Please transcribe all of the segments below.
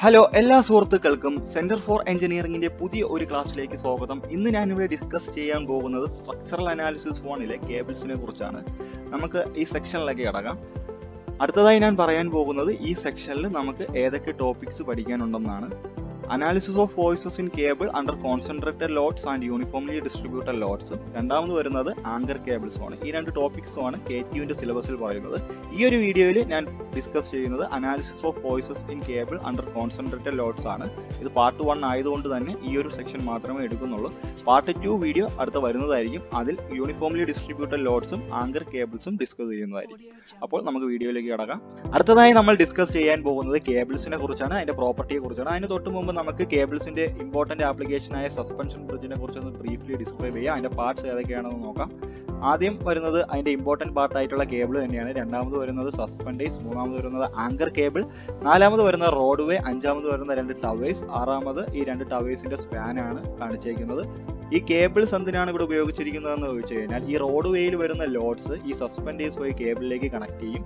Hello എല്ലാ സുഹൃത്തുക്കൾക്കും centre for എഞ്ചിനീയറിംഗിന്റെ പുതിയ ഒരു ക്ലാസ്സിലേക്ക് സ്വാഗതം. ഇന്ന് ഞാനിവിടെ ഡിസ്കസ് ചെയ്യാൻ പോകുന്നത് സ്ട്രക്ചറൽ അനാലിസിസ് ഫോണിലെ കേബിൾസിനെ കുറിച്ചാണ്. നമുക്ക് ഈ സെക്ഷനിലേക്ക് കിടക്കാം. അടുത്തതായി ഞാൻ പറയാൻ പോകുന്നത് ഈ സെക്ഷനിൽ നമുക്ക് ഏതൊക്കെ topics പഠിക്കാനുണ്ടെന്നാണ്. Analysis of voices in cable under concentrated loads and uniformly distributed loads രണ്ടാമത് വരുന്നത് ആങ്കർ കേബിൾസും ആണ്. ഈ രണ്ട് ടോപ്പിക്സും ആണ് കെ ടിയുവിന്റെ സിലബസിൽ പറയുന്നത്. ഈ ഒരു വീഡിയോയിൽ ഞാൻ ഡിസ്കസ് ചെയ്യുന്നത് analysis of voices in cable under concentrated loads ആണ്. ഇത് പാർട്ട് വൺ ആയതുകൊണ്ട് തന്നെ ഈ ഒരു സെക്ഷൻ മാത്രമേ എടുക്കുന്നുള്ളൂ. പാർട്ട് ടു വീഡിയോ അടുത്ത വരുന്നതായിരിക്കും. അതിൽ യൂണിഫോംലി ഡിസ്ട്രിബ്യൂട്ടഡ് ലോഡ്സും ആങ്കർ കേബിൾസും ഡിസ്കസ് ചെയ്യുന്നതായിരിക്കും. അപ്പോൾ നമുക്ക് വീഡിയോയിലേക്ക് കടക്കാം. അടുത്തതായി നമ്മൾ ഡിസ്കസ് ചെയ്യാൻ പോകുന്നത് കേബിൾസിനെ കുറിച്ചാണ് അതിന്റെ പ്രോപ്പർട്ടിയെ കുറിച്ചാണ്. അതിന് തൊട്ട് മുമ്പ് നമുക്ക് കേബിൾസിന്റെ ഇമ്പോർട്ടന്റ് ആപ്ലിക്കേഷനായ സസ്പെൻഷൻ ബ്രിഡ്ജിനെ കുറിച്ച് ഒന്ന് ബ്രീഫ്ലി ഡിസ്ക്രൈബ് ചെയ്യാം. അതിന്റെ പാർട്സ് ഏതൊക്കെയാണെന്ന് നോക്കാം. ആദ്യം വരുന്നത് അതിന്റെ ഇമ്പോർട്ടന്റ് പാർട്ട് ആയിട്ടുള്ള കേബിൾ തന്നെയാണ്. രണ്ടാമത് വരുന്നത് സസ്പെൻഡേസ് മൂന്നാമത് വരുന്നത് ആങ്കർ കേബിൾ നാലാമത് വരുന്ന റോഡ് വേ അഞ്ചാമത് വരുന്ന രണ്ട് ടവേഴ്സ് ആറാമത് ഈ രണ്ട് ടവേഴ്സിന്റെ സ്പാൻ ആണ് കാണിച്ചേക്കുന്നത്. ഈ കേബിൾസ് എന്തിനാണ് ഇവിടെ ഉപയോഗിച്ചിരിക്കുന്നതെന്ന് ചോദിച്ചു കഴിഞ്ഞാൽ ഈ റോഡ് വേയിൽ വരുന്ന ലോഡ്സ് ഈ സസ്പെൻഡേഴ്സ് വഴി കേബിളിലേക്ക് കണക്ട് ചെയ്യും.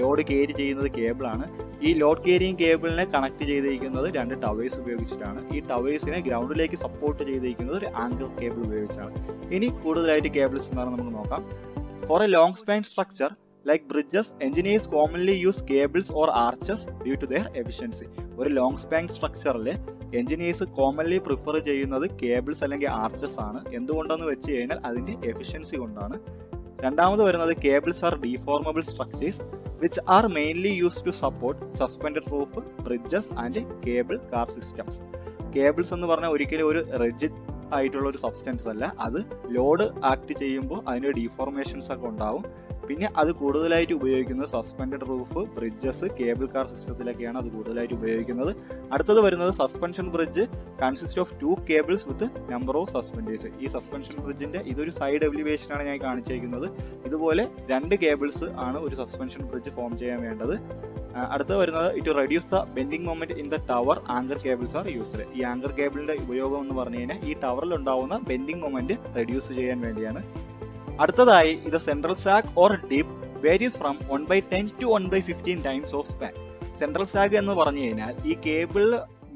ലോഡ് കയറി ചെയ്യുന്നത് കേബിളാണ്. ഈ ലോഡ് കേരിയും കേബിളിനെ കണക്ട് ചെയ്തിരിക്കുന്നത് രണ്ട് ടവേഴ്സ് ഉപയോഗിച്ചിട്ടാണ്. ഈ ടവേഴ്സിനെ ഗ്രൗണ്ടിലേക്ക് സപ്പോർട്ട് ചെയ്തിരിക്കുന്നത് ഒരു ആങ്കർ കേബിൾ ഉപയോഗിച്ചാണ്. ഇനി കൂടുതലായിട്ട് കേബിൾസ് എന്താണ് നമുക്ക് നോക്കാം. For a long span structure like bridges engineers commonly use cables or arches due to their efficiency ഒരു ലോങ് സ്പാൻ സ്ട്രക്ചറിൽ എഞ്ചിനീയേഴ്സ് കോമൺലി പ്രിഫർ ചെയ്യുന്നത് കേബിൾസ് അല്ലെങ്കിൽ ആർച്ചസ് ആണ്. എന്തുകൊണ്ടെന്ന് വെച്ച് കഴിഞ്ഞാൽ അതിന്റെ എഫിഷ്യൻസി കൊണ്ടാണ്. രണ്ടാമത് വരുന്നത് cables are deformable structures which are mainly use to support suspended roof bridges and cable car systems cables എന്ന് പറഞ്ഞാൽ ഒരിക്കലും ഒരു റിജിഡ് ആയിട്ടുള്ള ഒരു സബ്സ്റ്റൻസ് അല്ല. അത് ലോഡ് ആക്ട് ചെയ്യുമ്പോൾ അതിന്റെ ഡീഫോർമേഷൻസ് ഒക്കെ ഉണ്ടാവും. പിന്നെ അത് കൂടുതലായിട്ട് ഉപയോഗിക്കുന്നത് suspend roof bridges cable car സിസ്റ്റത്തിലൊക്കെയാണ് അത് കൂടുതലായിട്ട് ഉപയോഗിക്കുന്നത്. അടുത്തത് വരുന്നത് suspension bridge consist of two cables with number of suspenders ഈ സസ്പെൻഷൻ ബ്രിഡ്ജിന്റെ ഇതൊരു സൈഡ് എവലിവേഷൻ ആണ് ഞാൻ കാണിച്ചേക്കുന്നത്. ഇതുപോലെ രണ്ട് കേബിൾസ് ആണ് ഒരു സസ്പെൻഷൻ ബ്രിഡ്ജ് ഫോം ചെയ്യാൻ വേണ്ടത്. അടുത്ത വരുന്നത് it reduce the bending moment in the tower anchor cables are used ഈ ആങ്കർ കേബിളിന്റെ ഉപയോഗം എന്ന് പറഞ്ഞു കഴിഞ്ഞാൽ ഈ ടവറിൽ ഉണ്ടാവുന്ന ബെൻഡിങ് മൊമെന്റ് റെഡ്യൂസ് ചെയ്യാൻ വേണ്ടിയാണ്. അടുത്തതായി ഇത് central sag or dip varies from one by ten to one by fifteen times of span central sag എന്ന് പറഞ്ഞു കഴിഞ്ഞാൽ ഈ കേബിൾ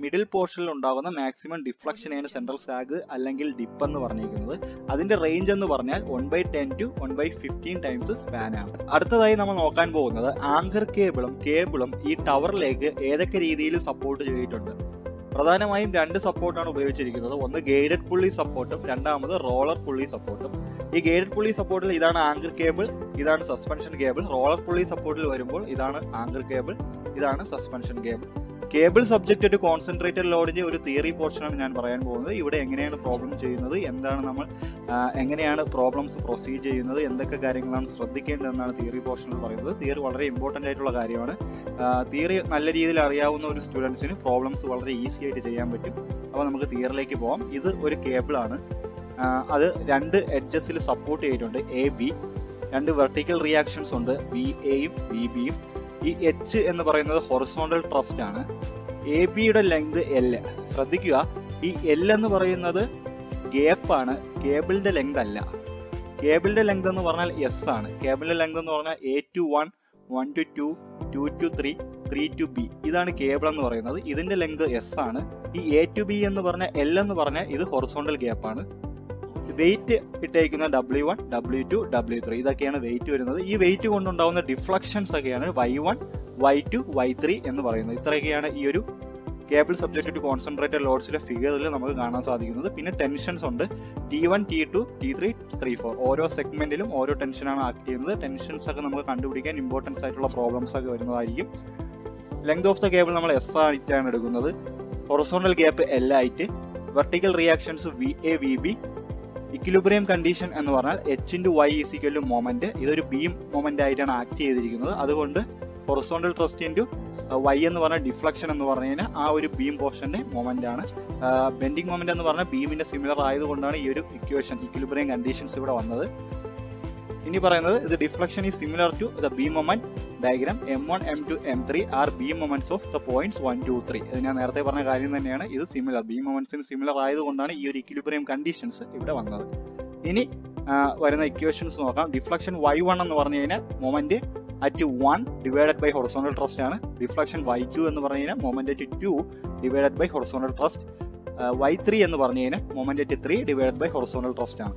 മിഡിൽ പോർഷനിൽ ഉണ്ടാകുന്ന മാക്സിമം ഡിഫ്ലക്ഷനെയാണ് സെൻട്രൽ സാഗ് അല്ലെങ്കിൽ ഡിപ്പ് എന്ന് പറഞ്ഞിരിക്കുന്നത്. അതിന്റെ റേഞ്ച് എന്ന് പറഞ്ഞാൽ one by ten to one by fifteen times span ആണ്. അടുത്തതായി നമ്മൾ നോക്കാൻ പോകുന്നത് ആങ്കർ കേബിളും കേബിളും ഈ ടവറിലേക്ക് ഏതൊക്കെ രീതിയിൽ സപ്പോർട്ട് ചെയ്തിട്ടുണ്ട്? പ്രധാനമായും രണ്ട് സപ്പോർട്ടാണ് ഉപയോഗിച്ചിരിക്കുന്നത്. ഒന്ന് ഗൈഡഡ് പുള്ളി സപ്പോർട്ടും രണ്ടാമത് റോളർ പുള്ളി സപ്പോർട്ടും. ഈ ഗൈഡഡ് പുള്ളി സപ്പോർട്ടിൽ ഇതാണ് ആങ്കർ കേബിൾ ഇതാണ് സസ്പെൻഷൻ കേബിൾ. റോളർ പുള്ളി സപ്പോർട്ടിൽ വരുമ്പോൾ ഇതാണ് ആങ്കർ കേബിൾ ഇതാണ് suspension cable. Cable subject to concentrated ലോഡിന്റെ ഒരു തിയറി പോർഷനാണ് ഞാൻ പറയാൻ പോകുന്നത്. ഇവിടെ എങ്ങനെയാണ് പ്രോബ്ലം ചെയ്യുന്നത് എന്താണ് നമ്മൾ എങ്ങനെയാണ് പ്രോബ്ലംസ് പ്രൊസീഡ് ചെയ്യുന്നത് എന്തൊക്കെ കാര്യങ്ങളാണ് ശ്രദ്ധിക്കേണ്ടതെന്നാണ് തിയറി പോർഷനിൽ പറയുന്നത്. തിയറി വളരെ ഇമ്പോർട്ടന്റ് ആയിട്ടുള്ള കാര്യമാണ്. തിയറി നല്ല രീതിയിൽ അറിയാവുന്ന ഒരു സ്റ്റുഡൻസിന് പ്രോബ്ലംസ് വളരെ ഈസി ആയിട്ട് ചെയ്യാൻ പറ്റും. അപ്പോൾ നമുക്ക് തിയറിലേക്ക് പോകാം ഇത് ഒരു കേബിൾ ആണ്. അത് രണ്ട് എഡ്ജസിൽ സപ്പോർട്ട് ചെയ്തിട്ടുണ്ട്. എ ബി രണ്ട് വെർട്ടിക്കൽ റിയാക്ഷൻസ് ഉണ്ട്. ബി എയും ബി ബിയും ഈ എച്ച് എന്ന് പറയുന്നത് ഹൊറിസോണ്ടൽ ട്രസ്റ്റ് ആണ്. എ ബിയുടെ ലെങ്ത് എൽ ശ്രദ്ധിക്കുക. ഈ എൽ എന്ന് പറയുന്നത് ഗ്യാപ്പാണ് കേബിളിന്റെ ലെങ്ത് അല്ല. കേബിളിന്റെ ലെങ്ത് എന്ന് പറഞ്ഞാൽ എസ് ആണ്. കേബിളിന്റെ ലെങ്ത് എന്ന് പറഞ്ഞാൽ A to one one to two two to three three to B ഇതാണ് കേബിൾ എന്ന് പറയുന്നത്. ഇതിന്റെ ലെങ്ത് എസ് ആണ്. ഈ എ ടു ബി എന്ന് പറഞ്ഞ എൽ എന്ന് പറഞ്ഞാൽ ഇത് ഹൊറിസോണ്ടൽ ഗ്യാപ്പ് ആണ്. Weight ഇട്ടേക്കുന്ന W one W two W three ഇതൊക്കെയാണ് വെയിറ്റ് വരുന്നത്. ഈ വെയിറ്റ് കൊണ്ടുണ്ടാവുന്ന ഡിഫ്ലക്ഷൻസ് ഒക്കെയാണ് Y one Y two Y three എന്ന് പറയുന്നത്. ഇത്രയൊക്കെയാണ് ഈ ഒരു കേബിൾ സബ്ജക്റ്റ് ടു കോൺസെൻട്രേറ്റഡ് ലോഡ്സിലെ ഫിഗറിൽ നമുക്ക് കാണാൻ സാധിക്കുന്നത്. പിന്നെ ടെൻഷൻസ് ഉണ്ട്. T one T two T three three four ഓരോ സെഗ്മെന്റിലും ഓരോ ടെൻഷനാണ് ആക്ട് ചെയ്യുന്നത്. ടെൻഷൻസ് ഒക്കെ നമുക്ക് കണ്ടുപിടിക്കാൻ ഇമ്പോർട്ടൻസ് ആയിട്ടുള്ള പ്രോബ്ലംസ് ഒക്കെ വരുന്നതായിരിക്കും. ലെങ്ത് ഓഫ് ദ കേബിൾ നമ്മൾ എസ് ആയിട്ടാണ് എടുക്കുന്നത്. ഹൊറസോണ്ടൽ ഗ്യാപ്പ് എൽ ആയിട്ട്. Vertical reactions V A V B equilibrium condition എന്ന് പറഞ്ഞാൽ എച്ച് വൈ ഈസിക്കലും മൊമെന്റ് ഇതൊരു ബീം മൊമെന്റ് ആയിട്ടാണ് ആക്ട് ചെയ്തിരിക്കുന്നത്. അതുകൊണ്ട് ഹൊറിസോണ്ടൽ ട്രസ്റ്റ് ഇന്റു വൈ എന്ന് പറഞ്ഞ ഡിഫ്ലക്ഷൻ എന്ന് പറഞ്ഞു കഴിഞ്ഞാൽ ആ ഒരു ബീം പോർഷന്റെ മൊമെന്റ് ആണ്. ബെൻഡിങ് മൊമെന്റ് എന്ന് പറഞ്ഞാൽ ബീമിന്റെ സിമിലർ ആയതുകൊണ്ടാണ് ഈ ഒരു ഇക്വേഷൻ ഇക്വിലിബ്രിയം കണ്ടീഷൻസ് ഇവിടെ വന്നത്. ഇനി പറയുന്നത് ഇത് deflection is similar to the beam moment diagram M one M two M three are beam moments of the points one two three ഇത് ഞാൻ നേരത്തെ പറഞ്ഞ കാര്യം തന്നെയാണ്. ഇത് സിമിലർ ബീം മൊമെന്റ്സിന് സിമിലർ ആയതുകൊണ്ടാണ് ഈ ഒരു ഇക്വിലിബ്രിയം കണ്ടീഷൻസ് ഇവിടെ വന്നത്. ഇനി വരുന്ന ഇക്വേഷൻസ് നോക്കാം. ഡിഫ്ലക്ഷൻ വൈ വൺ എന്ന് പറഞ്ഞു കഴിഞ്ഞാൽ moment at one divided by horizontal thrust ആണ്. റിഫ്ലക്ഷൻ വൈ ടു എന്ന് പറഞ്ഞു കഴിഞ്ഞാൽ moment at two divided by horizontal thrust Y three എന്ന് പറഞ്ഞു കഴിഞ്ഞാൽ moment at three divided by horizontal thrust ആണ്.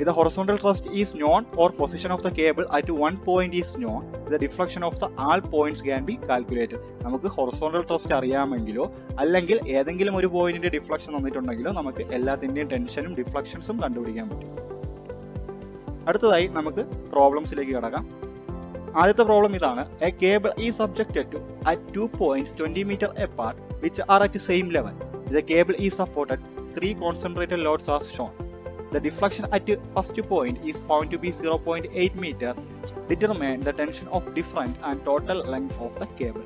If the horizontal thrust is known or position of the cable at one point is known, the of the all points can be calculated. നമുക്ക് horizontal thrust അറിയാമെങ്കിലോ അല്ലെങ്കിൽ ഏതെങ്കിലും ഒരു പോയിന്റിന്റെ deflection വന്നിട്ടുണ്ടെങ്കിലോ നമുക്ക് എല്ലാത്തിന്റെയും ടെൻഷനും ഡിഫ്ലക്ഷൻസും കണ്ടുപിടിക്കാൻ പറ്റും. അടുത്തതായി നമുക്ക് പ്രോബ്ലംസിലേക്ക് കിടക്കാം. ആദ്യത്തെ പ്രോബ്ലം ഇതാണ് a cable is subject at two point twenty metre apart which are at same level the cable is supported three concentrated loads are shown the deflection at first point is found to be zero point eight metre determine the tension of different and total length of the cable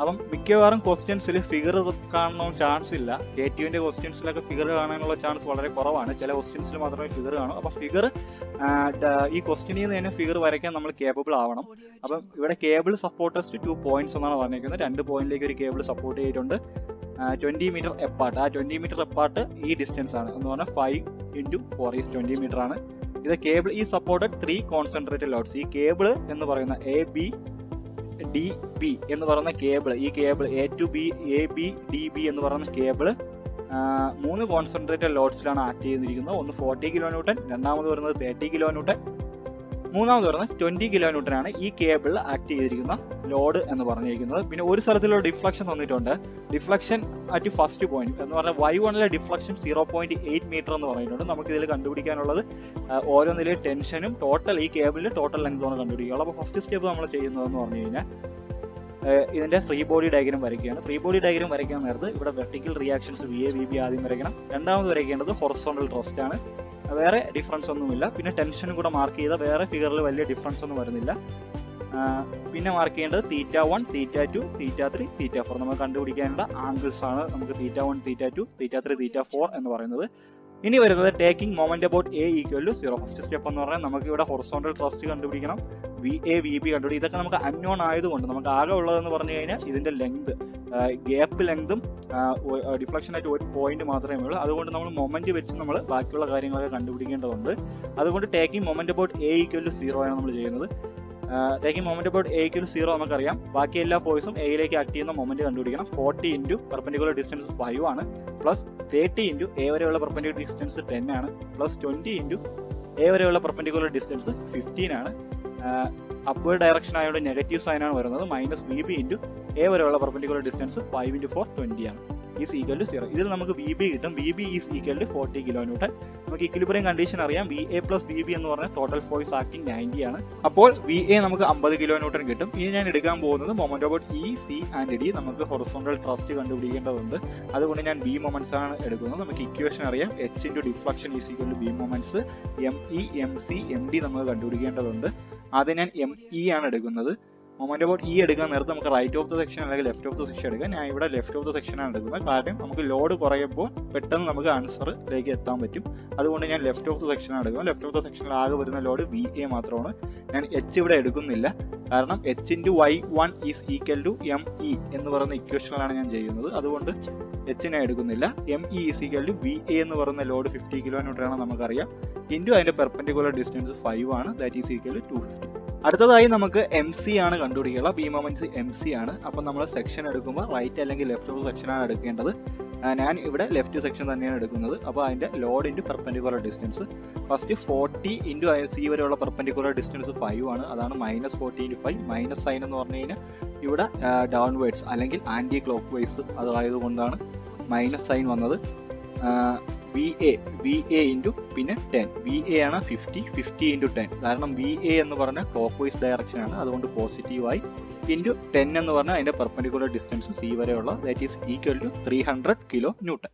അപ്പം മിക്കവാറും ക്വസ്റ്റ്യൻസിൽ figure കാണാൻ chance ഇല്ല. K T യുവിന്റെ ക്വസ്റ്റ്യൻസിലൊക്കെ figure കാണാനുള്ള chance വളരെ കുറവാണ്. ചില ക്വസ്റ്റ്യൻസിൽ മാത്രമേ ഫിഗർ കാണൂ. അപ്പം ഫിഗർ ഈ ക്വസ്റ്റ്യനിൽ നിന്ന് തന്നെ ഫിഗർ വരയ്ക്കാൻ നമ്മൾ കേപ്പബിൾ ആവണം. അപ്പം ഇവിടെ കേബിൾ സപ്പോർട്ടസ്റ്റ് ടു പോയിന്റ്സ് എന്നാണ് പറഞ്ഞിരിക്കുന്നത്. രണ്ട് പോയിന്റിലേക്ക് ഒരു കേബിൾ സപ്പോർട്ട് ചെയ്തിട്ടുണ്ട്. ട്വന്റി മീറ്റർ എപ്പാർട്ട് ആ ട്വന്റി മീറ്റർ എപ്പാർട്ട് ഈ ഡിസ്റ്റൻസ് ആണ്. എന്ന് പറഞ്ഞാൽ five into four is twenty metre ആണ്. ഇത് കേബിൾ ഈ സപ്പോർട്ടഡ് ത്രീ കോൺസെൻട്രേറ്റഡ് ലോഡ്സ് ഈ കേബിൾ എന്ന് പറയുന്ന എ ബി ഡി ബി എന്ന് പറയുന്ന കേബിൾ ഈ cable A to B A B D B എന്ന് പറയുന്ന കേബിൾ മൂന്ന് കോൺസെൻട്രേറ്റഡ് ലോഡ്സിലാണ് ആക്ട് ചെയ്തിരിക്കുന്നത്. ഒന്ന് ഫോർട്ടി കിലോ ന്യൂട്ടൺ രണ്ടാമത് വരുന്നത് തേർട്ടി കിലോ ന്യൂട്ടൺ മൂന്നാമത് വരുന്നത് ട്വന്റി കിലോ ന്യൂട്ടൺ ആണ് ഈ കേബിളിൽ ആക്ട് ചെയ്തിരിക്കുന്ന ലോഡ് എന്ന് പറഞ്ഞിരിക്കുന്നത്. പിന്നെ ഒരു സ്ഥലത്തിലുള്ള ഡിഫ്ലക്ഷൻ തന്നിട്ടുണ്ട്. ഡിഫ്ലക്ഷൻ അറ്റ് ഫസ്റ്റ് പോയിന്റ് എന്ന് പറഞ്ഞാൽ വൈ വണ്ണിലെ deflection zero point eight metre എന്ന് പറഞ്ഞിട്ടുണ്ട്. നമുക്ക് ഇതിൽ കണ്ടുപിടിക്കാനുള്ളത് ഓരോന്നിലെ ടെൻഷനും ടോട്ടൽ ഈ കേബിളിൽ ടോട്ടൽ ലെങ്ത് ആണ് കണ്ടുപിടിക്കുക. അപ്പോൾ ഫസ്റ്റ് സ്റ്റെപ്പ് നമ്മൾ ചെയ്യുന്നതെന്ന് പറഞ്ഞു കഴിഞ്ഞാൽ ഇതിന്റെ ഫ്രീ ബോഡി ഡയഗ്രം വരയ്ക്കുകയാണ്. ഫ്രീ ബോഡി ഡയഗ്രം വരയ്ക്കാൻ നേരത്ത് ഇവിടെ vertical reactions V A V B ആദ്യം വരയ്ക്കണം. രണ്ടാമത് വരയ്ക്കേണ്ടത് ഹൊറസോണ്ടൽ ട്രസ്റ്റ് ആണ്. വേറെ ഡിഫറൻസ് ഒന്നുമില്ല. പിന്നെ ടെൻഷനും കൂടെ മാർക്ക് ചെയ്ത വേറെ ഫിഗറിൽ വലിയ ഡിഫറൻസ് ഒന്നും വരുന്നില്ല. പിന്നെ മാർക്ക് ചെയ്യേണ്ടത് theta one theta two theta three theta four നമ്മൾ കണ്ടുപിടിക്കാനുള്ള ആംഗിൾസ് ആണ് നമുക്ക് theta one theta two theta three theta four എന്ന് പറയുന്നത്. ഇനി വരുന്നത് taking moment about A equal to zero first step എന്ന് പറഞ്ഞാൽ നമുക്ക് ഇവിടെ ഹൊറസോണ്ടൽ ട്രസ്റ്റ് കണ്ടുപിടിക്കണം. വി എ വി ബി കണ്ടുപിടിക്കും ഇതൊക്കെ നമുക്ക് അൺനോൺ ആയതുകൊണ്ട് നമുക്ക് ആകെ ഉള്ളതെന്ന് പറഞ്ഞു കഴിഞ്ഞാൽ ഇതിന്റെ ലെങ്ത് ഗ്യാപ്പ് ലെങ്തും ഡിഫ്ലക്ഷൻ ആയിട്ട് ഒരു പോയിന്റ് മാത്രമേ ഉള്ളൂ. അതുകൊണ്ട് നമ്മൾ മൊമെന്റ് വെച്ച് നമ്മൾ ബാക്കിയുള്ള കാര്യങ്ങളൊക്കെ കണ്ടുപിടിക്കേണ്ടതുണ്ട്. അതുകൊണ്ട് taking moment about A equal to zero ആണ് നമ്മൾ ചെയ്യുന്നത്. Taking moment about A equal zero നമുക്കറിയാം. ബാക്കി എല്ലാ ഫോഴ്സും എയിലേക്ക് ആക്ട് ചെയ്യുന്ന മൊമെന്റ് കണ്ടുപിടിക്കണം. Forty into perpendicular distance five ആണ്. പ്ലസ് തേർട്ടി ഇന്റു എ വരെയുള്ള പെർപെൻഡിക്കുലർ ഡിസ്റ്റൻസ് ടെൻ ആണ്. പ്ലസ് ട്വന്റി ഇന്റു എ വരെയുള്ള പെർപെൻഡിക്കുലർ ഡിസ്റ്റൻസ് ഫിഫ്റ്റീൻ ആണ്. അപ്വേർഡ് ഡയറക്ഷൻ ആയതുകൊണ്ട് നെഗറ്റീവ് സൈൻ ആണ് വരുന്നത്. Minus V B into A വരെയുള്ള perpendicular distance five into four twenty ആണ്. ഈസ് ഈക്വൽ ടു സീറോ ഇതിൽ നമുക്ക് വി ബി കിട്ടും. V B is equal to forty kilo newton നമുക്ക് ഇക്വിലിബ്രിയം കണ്ടീഷൻ അറിയാം. V A plus V B എന്ന് പറഞ്ഞാൽ total force ആക്കി നയന്റി ആണ്. അപ്പോൾ വി എ നമുക്ക് അമ്പത് കിലോ ന്യൂട്ടൺ കിട്ടും. ഇനി ഞാൻ എടുക്കാൻ പോകുന്നത് moment about E C and D നമുക്ക് ഹൊറസോണ്ടൽ ട്രസ്റ്റ് കണ്ടുപിടിക്കേണ്ടതുണ്ട്. അതുകൊണ്ട് ഞാൻ ബി മൊമെന്റ്സ് ആണ് എടുക്കുന്നത്. നമുക്ക് ഇക്വേഷൻ അറിയാം. H into deflection is equal to B moments M E M C M D നമുക്ക് കണ്ടുപിടിക്കേണ്ടതുണ്ട്. ആദ്യം ഞാൻ എം ഇ ആണ് എടുക്കുന്നത്. മൊമെന്റ് അബൌട്ട് ഇ എടുക്കാൻ നേരത്തെ നമുക്ക് റൈറ്റ് ഓഫ് ദ സെക്ഷൻ അല്ലെങ്കിൽ ലെഫ്റ്റ് ഓഫ് ദ സെക്ഷൻ എടുക്കാം. ഞാൻ ഇവിടെ ലെഫ്റ്റ് ഓഫ് ദ സെക്ഷനാണ് എടുക്കുന്നത്. കാരണം നമുക്ക് ലോഡ് കുറയുമ്പോൾ പെട്ടെന്ന് നമുക്ക് ആൻസറിലേക്ക് എത്താൻ പറ്റും. അതുകൊണ്ട് ഞാൻ ലെഫ്റ്റ് ഓഫ് ദ സെക്ഷൻ ആണ് എടുക്കുന്നത്. ലെഫ്റ്റ് ഓഫ് ദ സെക്ഷനിൽ ആകെ വരുന്ന ലോഡ് വി എ മാത്രമാണ്. ഞാൻ എച്ച് ഇവിടെ എടുക്കുന്നില്ല. കാരണം H into Y one is equal to M E എന്ന് പറയുന്ന ഇക്വേഷനിലാണ് ഞാൻ ചെയ്യുന്നത്. അതുകൊണ്ട് എച്ച് ഞാൻ എടുക്കുന്നില്ല. M E is equal to V A എന്ന് പറയുന്ന ലോഡ് ഫിഫ്റ്റി കിലോമീറ്റർ ആണ് നമുക്കറിയാം. ഇന്റു അതിന്റെ പെർപെൻഡിക്കുലർ ഡിസ്റ്റൻസ് ഫൈവ് ആണ്. That is equal to fifty അടുത്തതായി നമുക്ക് എം സി ആണ് കണ്ടുപിടിക്കുക ബി എം സി ആണ്. അപ്പം നമ്മൾ സെക്ഷൻ എടുക്കുമ്പോൾ റൈറ്റ് അല്ലെങ്കിൽ ലെഫ്റ്റ് സെക്ഷനാണ് എടുക്കേണ്ടത്. ഞാൻ ഇവിടെ ലെഫ്റ്റ് സെക്ഷൻ തന്നെയാണ് എടുക്കുന്നത്. അപ്പോൾ അതിന്റെ load into perpendicular distance first forty into C വരെയുള്ള പെർപെൻഡിക്കുലർ ഡിസ്റ്റൻസ് ഫൈവ് ആണ്. അതാണ് minus forty into five minus sign എന്ന് പറഞ്ഞു കഴിഞ്ഞാൽ ഇവിടെ ഡൗൺവേർഡ്സ് അല്ലെങ്കിൽ ആന്റി ക്ലോക്ക് വൈസ് അതായത് കൊണ്ടാണ് മൈനസ് സൈൻ വന്നത് V A V A into പിന്നെ ടെൻ വി എ ആണ് ഫിഫ്റ്റി ഫിഫ്റ്റി ഇന്റു ടെൻ കാരണം വി എ എന്ന് പറഞ്ഞ ക്ലോക്ക് വൈസ് ഡയറക്ഷൻ ആണ്. അതുകൊണ്ട് പോസിറ്റീവായി ഇന്റു ടെൻ എന്ന് പറഞ്ഞാൽ അതിന്റെ പെർപെൻഡിക്കുലർ ഡിസ്റ്റൻസ് സി വരെയുള്ള that is equal to three hundred kilo newton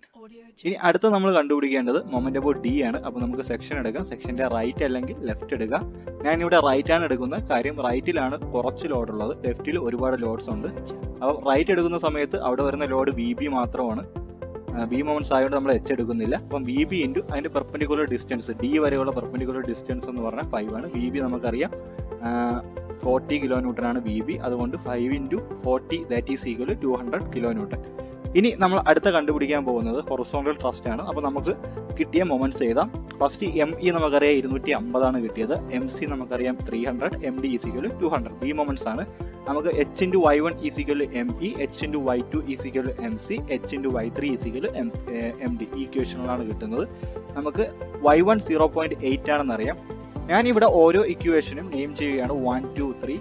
ഇനി അടുത്ത നമ്മൾ കണ്ടുപിടിക്കേണ്ടത് മൊമെന്റ് അബൌട്ട് ഡി ആണ്. അപ്പോൾ നമുക്ക് സെക്ഷൻ എടുക്കാം. സെക്ഷന്റെ റൈറ്റ് അല്ലെങ്കിൽ ലെഫ്റ്റ് എടുക്കുക ഞാൻ ഇവിടെ റൈറ്റ് ആണ് എടുക്കുന്നത്. കാര്യം റൈറ്റിലാണ് കുറച്ച് ലോഡ് ഉള്ളത്. ലെഫ്റ്റിൽ ഒരുപാട് ലോഡ്സ് ഉണ്ട്. അപ്പോൾ റൈറ്റ് എടുക്കുന്ന സമയത്ത് അവിടെ വരുന്ന ലോഡ് വി ബി മാത്രമാണ്. ബി മൊമെന്റ്സ് ആയതുകൊണ്ട് നമ്മൾ എച്ച് എടുക്കുന്നില്ല. അപ്പം വി ബി ഇന്റു അതിന്റെ പെർപ്പൻഡിക്കുലർ ഡിസ്റ്റൻസ് ഡി വരെയുള്ള പെർപ്പൻഡിക്കുലർ ഡിസ്റ്റൻസ് എന്ന് പറഞ്ഞാൽ ഫൈവ് ആണ്. വി ബി നമുക്കറിയാം. ഫോർട്ടി കിലോ ന്യൂട്ടൺ ആണ് വി ബി അതുകൊണ്ട് five into forty that is equal to hundred kilo newton ഇനി നമ്മൾ അടുത്ത കണ്ടുപിടിക്കാൻ പോകുന്നത് ഹൊറസോണ്ടൽ ട്രസ്റ്റ് ആണ്. അപ്പോൾ നമുക്ക് കിട്ടിയ മൊമെന്റ്സ് എഴുതാം. ഫസ്റ്റ് എം ഇ നമുക്കറിയാം ഇരുന്നൂറ്റി അമ്പതാണ് കിട്ടിയത്. എം സി നമുക്കറിയാം three hundred M D is equal to hundred B moments ആണ്. നമുക്ക് H into Y one is equal M E H into Y two is equal M C H into Y three is equal M M D ഇക്വേഷനുകളാണ് കിട്ടുന്നത്. നമുക്ക് Y one zero point eight ആണെന്ന് അറിയാം. ഞാൻ ഇവിടെ ഓരോ ഇക്വേഷനും നെയിം ചെയ്യുകയാണ്. One two three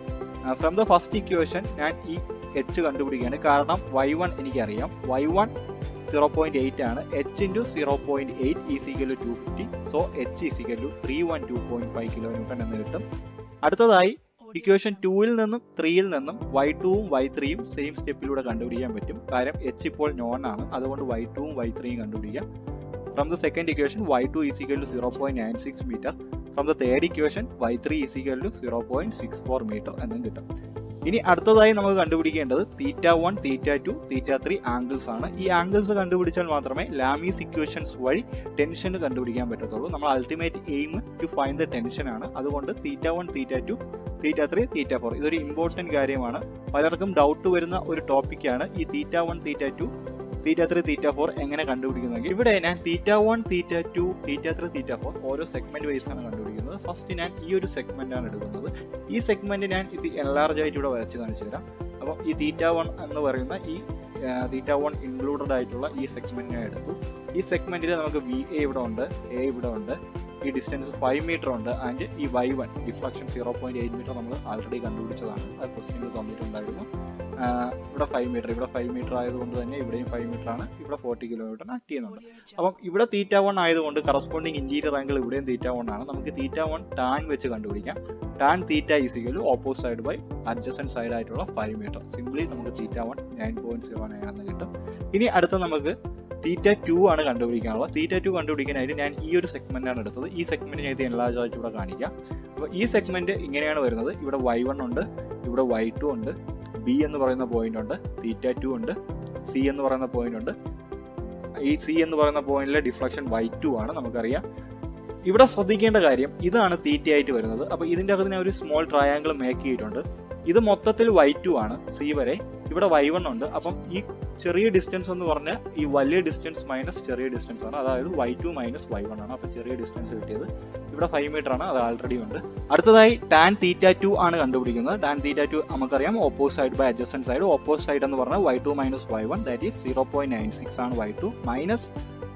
from the first equation ഞാൻ ഈ എച്ച് കണ്ടുപിടിക്കുകയാണ്. കാരണം വൈ വൺ എനിക്കറിയാം. Y one zero point eight ആണ്. H into zero point eight is equal to fifty so H is equal to three one two point five kilometre എന്ന് കിട്ടും. അടുത്തതായി equation ടൂവിൽ നിന്നും ത്രീയിൽ നിന്നും വൈ ടുവും വൈ ത്രീയും സെയിം സ്റ്റെപ്പിലൂടെ കണ്ടുപിടിക്കാൻ പറ്റും. കാരണം എച്ച് ഇപ്പോൾ നോൺ ആണ്. അതുകൊണ്ട് വൈ ടുവും വൈ ത്രീയും കണ്ടുപിടിക്കാം. From the second equation Y two is equal to zero point nine six metre from the third equation Y three is equal to zero point six four metre എന്നും കിട്ടും. ഇനി അടുത്തതായി നമുക്ക് കണ്ടുപിടിക്കേണ്ടത് theta one theta two theta three angles ആണ്. ഈ angles കണ്ടുപിടിച്ചാൽ മാത്രമേ ലാമീസ് ഇക്വേഷൻസ് വഴി ടെൻഷൻ കണ്ടുപിടിക്കാൻ പറ്റത്തുള്ളൂ. നമ്മൾ ultimate aim to find the tension ആണ്. അതുകൊണ്ട് theta one theta two theta three theta four ഇതൊരു ഇമ്പോർട്ടന്റ് കാര്യമാണ്. പലർക്കും ഡൗട്ട് വരുന്ന ഒരു ടോപ്പിക്കാണ് ഈ theta one theta two theta three theta four എങ്ങനെ കണ്ടുപിടിക്കുന്നത് ഇവിടെ ഞാൻ theta one theta two theta three theta four ഓരോ സെഗ്മെന്റ് വൈസ് ആണ് കണ്ടുപിടിക്കുന്നത്. ഫസ്റ്റ് ഞാൻ ഈ ഒരു സെഗ്മെന്റ് ആണ് എടുക്കുന്നത്. ഈ സെഗ്മെന്റ് ഞാൻ ഇത് എൻലാർജ് ആയിട്ട് ഇവിടെ വരച്ച് കാണിച്ചു തരാം. അപ്പം ഈ തീറ്റ വൺ എന്ന് പറയുന്ന ഈ തീറ്റ വൺ ഇൻക്ലൂഡഡ് ആയിട്ടുള്ള ഈ സെഗ്മെന്റ് ഞാൻ എടുത്തു. ഈ സെഗ്മെന്റിൽ നമുക്ക് വി എ ഇവിടെ ഉണ്ട് എ ഇവിടെ ഉണ്ട് ഈ ഡിസ്റ്റൻസ് ഫൈവ് മീറ്റർ ഉണ്ട് ആൻഡ് ഈ Y one deflection zero point eight metre നമ്മൾ ആൾറെഡി കണ്ടുപിടിച്ചതാണ്. അത് ക്വസ്റ്റ്യനിൽ തന്നിട്ടുണ്ടായിരുന്നു ഇവിടെ ഫൈവ് മീറ്റർ ഇവിടെ ഫൈവ് മീറ്റർ ആയതുകൊണ്ട് തന്നെ ഇവിടെയും ഫൈവ് മീറ്റർ ആണ്. ഇവിടെ ഫോർട്ടി കിലോമീറ്റർ ആക്ട് ചെയ്യുന്നുണ്ട് അപ്പം ഇവിടെ തീറ്റ വൺ ആയതുകൊണ്ട് കറസ്പോണ്ടിങ് ഇന്റീരിയർ ആംഗിൾ ഇവിടെയും തീറ്റ വൺ ആണ്. നമുക്ക് തീറ്റ വൺ ടാൻ വെച്ച് കണ്ടുപിടിക്കാം. Tan theta is equal opposite side by adjacent side ആയിട്ടുള്ള ഫൈവ് മീറ്റർ സിംപ്ലി നമുക്ക് theta one nine point zero nine എന്ന് കിട്ടും. ഇനി അടുത്ത നമുക്ക് തീറ്റ ടു ആണ് കണ്ടുപിടിക്കാനുള്ളത്. തീറ്റ ടു കണ്ടുപിടിക്കാനായിട്ട് ഞാൻ ഈ ഒരു സെഗ്മെന്റ് ആണ് എടുത്തത്. ഈ സെഗ്മെന്റ് ഞാൻ ഇത് എൻലാർജ് ആയിട്ട് ഇവിടെ കാണിക്കാം. അപ്പോൾ ഈ സെഗ്മെന്റ് ഇങ്ങനെയാണ് വരുന്നത്. ഇവിടെ വൈ വൺ ഉണ്ട്. ഇവിടെ വൈ ടു ഉണ്ട്. ബി എന്ന് പറയുന്ന പോയിന്റ് ഉണ്ട് തീറ്റ ടു ഉണ്ട് സി എന്ന് പറയുന്ന പോയിന്റ് ഉണ്ട്. ഈ സി എന്ന് പറയുന്ന പോയിന്റിലെ ഡിഫ്ലക്ഷൻ വൈ ടു ആണ് നമുക്കറിയാം. ഇവിടെ ശ്രദ്ധിക്കേണ്ട കാര്യം ഇതാണ് തീറ്റ ആയിട്ട് വരുന്നത്. അപ്പൊ ഇതിന്റെ അകത്ത് ഒരു സ്മോൾ ട്രയാങ്കിൾ മേക്ക് ചെയ്തിട്ടുണ്ട്. ഇത് മൊത്തത്തിൽ വൈ ടു ആണ് സി വരെ. ഇവിടെ വൈ വൺ ഉണ്ട്. അപ്പം ഈ ചെറിയ ഡിസ്റ്റൻസ് എന്ന് പറഞ്ഞാൽ ഈ വലിയ ഡിസ്റ്റൻസ് മൈനസ് ചെറിയ ഡിസ്റ്റൻസ് ആണ്. അതായത് Y two minus Y one ആണ്. അപ്പം ചെറിയ ഡിസ്റ്റൻസ് കിട്ടിയത് ഇവിടെ ഫൈവ് മീറ്റർ ആണ്. അത് ആൾറെഡി ഉണ്ട്. അടുത്തതായി ടാൻ തീറ്റ ടു ആണ് കണ്ടുപിടിക്കുന്നത്. ടാൻ തീറ്റ ടു നമുക്കറിയാം. Opposite side by adjacent side opposite side എന്ന് പറഞ്ഞാൽ Y two minus Y one that is zero point nine six ആണ് Y two minus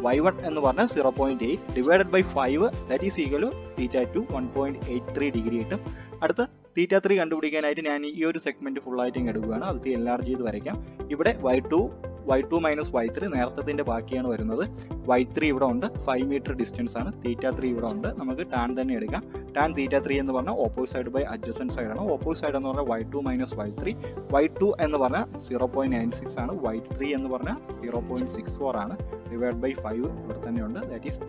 Y one എന്ന് പറഞ്ഞാൽ zero point eight divided by five that is equal theta two one point eight three degree കിട്ടും അടുത്ത തീറ്റ three കണ്ടുപിടിക്കാനായിട്ട് ഞാൻ ഈ ഒരു segment full ആയിട്ട് എടുക്കുകയാണ്. അത് എൻലാർജ് ചെയ്ത് വരയ്ക്കാം. ഇവിടെ Y two Y two minus Y three നേരത്തെ ബാക്കിയാണ് വരുന്നത്. വൈ ത്രീ ഇവിടെ ഉണ്ട്. ഫൈവ് മീറ്റർ ഡിസ്റ്റൻസ് ആണ്. തീറ്റ ത്രീ ഇവിടെ ഉണ്ട്. നമുക്ക് ടാൻ തന്നെ എടുക്കാം. ടാൻ തീറ്റ ത്രീ എന്ന് പറഞ്ഞാൽ opposite side by adjacent side ആണ്. ഓപ്പോസിറ്റ് സൈഡ് എന്ന് പറഞ്ഞാൽ Y two minus Y three Y two എന്ന് പറഞ്ഞാൽ സീറോ പോയിന്റ് നയൻ സിക്സ് ആണ്. വൈ ത്രീ എന്ന് പറഞ്ഞാൽ സീറോ പോയിന്റ് സിക്സ് ഫോർ ആണ്. ഡിവൈഡ് ബൈ ഫൈവ് ഇവിടെ തന്നെ ഉണ്ട്. ദാറ്റ് ഈസ്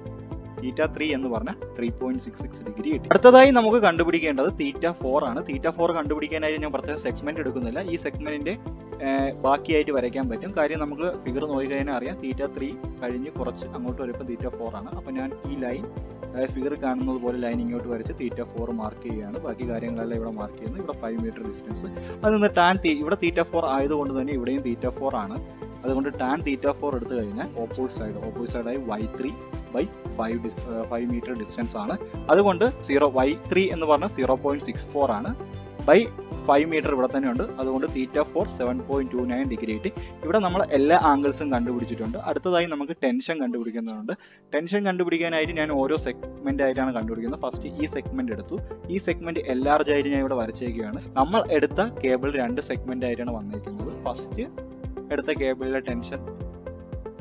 തീറ്റ ത്രീ എന്ന് പറഞ്ഞ three point six six degree കിട്ടി. അടുത്തതായി നമുക്ക് കണ്ടുപിടിക്കേണ്ടത് തീറ്റ ഫോർ ആണ്. തീറ്റ ഫോർ കണ്ടുപിടിക്കാനായിട്ട് ഞാൻ പ്രത്യേക സെഗ്മെന്റ് എടുക്കുന്നില്ല. ഈ സെഗ്മെന്റിന്റെ ബാക്കിയായിട്ട് വരയ്ക്കാൻ പറ്റും. കാര്യം നമുക്ക് ഫിഗർ നോക്കിക്കഴിഞ്ഞാൽ അറിയാം തീറ്റ ത്രീ കഴിഞ്ഞ് കുറച്ച് അങ്ങോട്ട് വരുമ്പോൾ തീറ്റ ഫോർ ആണ്. അപ്പൊ ഞാൻ ഈ ലൈൻ ഫിഗർ കാണുന്നത് പോലെ ലൈൻ ഇങ്ങോട്ട് വരച്ച് തീറ്റ ഫോർ മാർക്ക് ചെയ്യുകയാണ്. ബാക്കി കാര്യങ്ങളെല്ലാം ഇവിടെ മാർക്ക് ചെയ്യുന്നു. ഇവിടെ ഫൈവ് മീറ്റർ ഡിസ്റ്റൻസ് അത് നിന്ന് ടാൻ ഇവിടെ തീറ്റ ഫോർ ആയതുകൊണ്ട് തന്നെ ഇവിടെയും തീറ്റ ഫോർ ആണ്. അതുകൊണ്ട് ടാൻ തീറ്റ ഫോർ എടുത്തു കഴിഞ്ഞാൽ opposite side opposite സൈഡായി Y three by five five metre distance ആണ്. അതുകൊണ്ട് സീറോ വൈ ത്രീ എന്ന് പറഞ്ഞാൽ സീറോ പോയിന്റ് സിക്സ് ഫോർ ആണ്. ബൈ ഫൈവ് മീറ്റർ ഇവിടെ തന്നെ ഉണ്ട്. അതുകൊണ്ട് theta four seven point two nine degree കിട്ടി ഇവിടെ നമ്മൾ എല്ലാ ആംഗിൾസും കണ്ടുപിടിച്ചിട്ടുണ്ട്. അടുത്തതായി നമുക്ക് ടെൻഷൻ കണ്ടുപിടിക്കുന്നുണ്ട് ടെൻഷൻ കണ്ടുപിടിക്കാനായിട്ട് ഞാൻ ഓരോ സെഗ്മെന്റ് ആയിട്ടാണ് കണ്ടുപിടിക്കുന്നത്. ഫസ്റ്റ് ഈ സെഗ്മെന്റ് എടുത്തു. ഈ സെഗ്മെന്റ് എല്ലാർജ് ആയിട്ട് ഞാൻ ഇവിടെ വരച്ചേക്കുകയാണ്. നമ്മൾ എടുത്ത കേബിൾ രണ്ട് സെഗ്മെന്റ് ആയിട്ടാണ് വന്നിരിക്കുന്നത് ഫസ്റ്റ് എടുത്ത കേബിളിലെ ടെൻഷൻ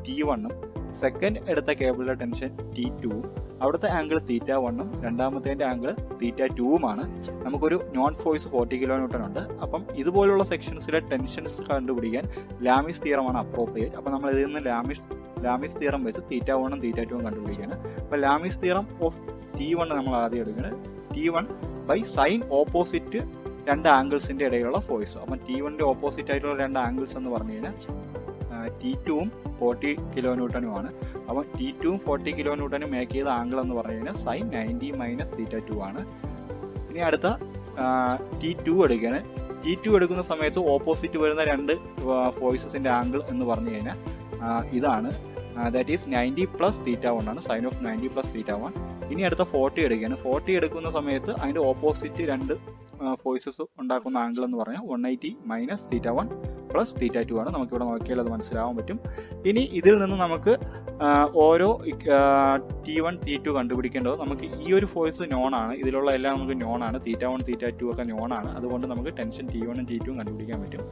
ടി വണ്ണും സെക്കൻഡ് എടുത്ത കേബിളിലെ ടെൻഷൻ ടി ടുവും അവിടുത്തെ ആംഗിൾ തീറ്റ വണ്ണും രണ്ടാമത്തേന്റെ ആംഗിൾ തീറ്റ ടുവുമാണ് നമുക്കൊരു known force forty kilo newton ഉണ്ട്. അപ്പം ഇതുപോലുള്ള സെക്ഷൻസിലെ ടെൻഷൻസ് കണ്ടുപിടിക്കാൻ ലാമിസ് തിയറമാണ് അപ്രോപ്രിയേറ്റ് അപ്പം നമ്മൾ ഇതിൽ നിന്ന് ലാമിസ് ലാമിസ് തിയറം വെച്ച് തീറ്റ വണ്ണും തീറ്റ ടുവും കണ്ടുപിടിക്കുകയാണ്. അപ്പം Lami's theorem of T one നമ്മൾ ആദ്യം എടുക്കുന്നത് T one by sine opposite രണ്ട് ആംഗിൾസിന്റെ ഇടയിലുള്ള ഫോഴ്സ്. അപ്പം ടി വണ്ണിന്റെ ഓപ്പോസിറ്റ് ആയിട്ടുള്ള രണ്ട് ആംഗിൾസ് എന്ന് പറഞ്ഞു കഴിഞ്ഞാൽ ടി ടുവും ഫോർട്ടി കിലോ ന്യൂട്ടനുമാണ് അപ്പം ടി ടുവും ഫോർട്ടി കിലോ ന്യൂട്ടനും മേക്ക് ചെയ്ത ആംഗിൾ എന്ന് പറഞ്ഞു കഴിഞ്ഞാൽ sine ninety minus theta two ആണ്. ഇനി അടുത്ത ടി ടു എടുക്കുകയാണ്. ടി ടി എടുക്കുന്ന സമയത്ത് ഓപ്പോസിറ്റ് വരുന്ന രണ്ട് ഫോഴ്സസിന്റെ ആംഗിൾ എന്ന് പറഞ്ഞു കഴിഞ്ഞാൽ ഇതാണ്. That is ninety plus theta one ആണ്. Sine of ninety plus theta one ഇനി അടുത്ത ഫോർട്ടി എടുക്കുകയാണ്. ഫോർട്ടി എടുക്കുന്ന സമയത്ത് അതിന്റെ ഓപ്പോസിറ്റ് രണ്ട് ഫോഴ്സസ് ഉണ്ടാക്കുന്ന ആംഗിൾ എന്ന് പറഞ്ഞാൽ one eighty minus theta one plus theta two ആണ്. നമുക്കിവിടെ നോക്കിയാൽ അത് മനസ്സിലാവാൻ പറ്റും. ഇനി ഇതിൽ നിന്ന് നമുക്ക് ഓരോ ടി വൺ ടി ടു കണ്ടുപിടിക്കേണ്ടത് നമുക്ക് ഈ ഒരു ഫോഴ്സ് നോൺ ആണ്. ഇതിലുള്ള എല്ലാം നമുക്ക് നോൺ ആണ്. തീറ്റ വൺ തീറ്റ ടു ഒക്കെ നോൺ ആണ്. അതുകൊണ്ട് നമുക്ക് ടെൻഷൻ ടി വണ്ണും ടി ടുവും കണ്ടുപിടിക്കാൻ പറ്റും.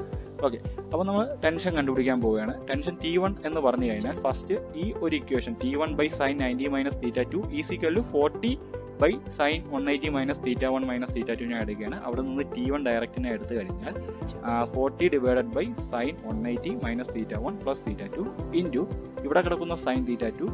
ഓക്കെ അപ്പോൾ നമ്മൾ ടെൻഷൻ കണ്ടുപിടിക്കാൻ പോവുകയാണ്. ടെൻഷൻ ടി വൺ എന്ന് പറഞ്ഞു കഴിഞ്ഞാൽ ഫസ്റ്റ് ഈ ഒരു equation T one by sine ninety minus theta two is equal to forty by sine one eighty minus theta one minus theta two ഞാൻ എടുക്കുകയാണ് അവിടെ നിന്ന് ടി വൺ ഡയറക്റ്റിനെ എടുത്തു കഴിഞ്ഞാൽ forty divided by sine one eighty minus theta one plus theta two into ഇവിടെ കിടക്കുന്ന sine theta two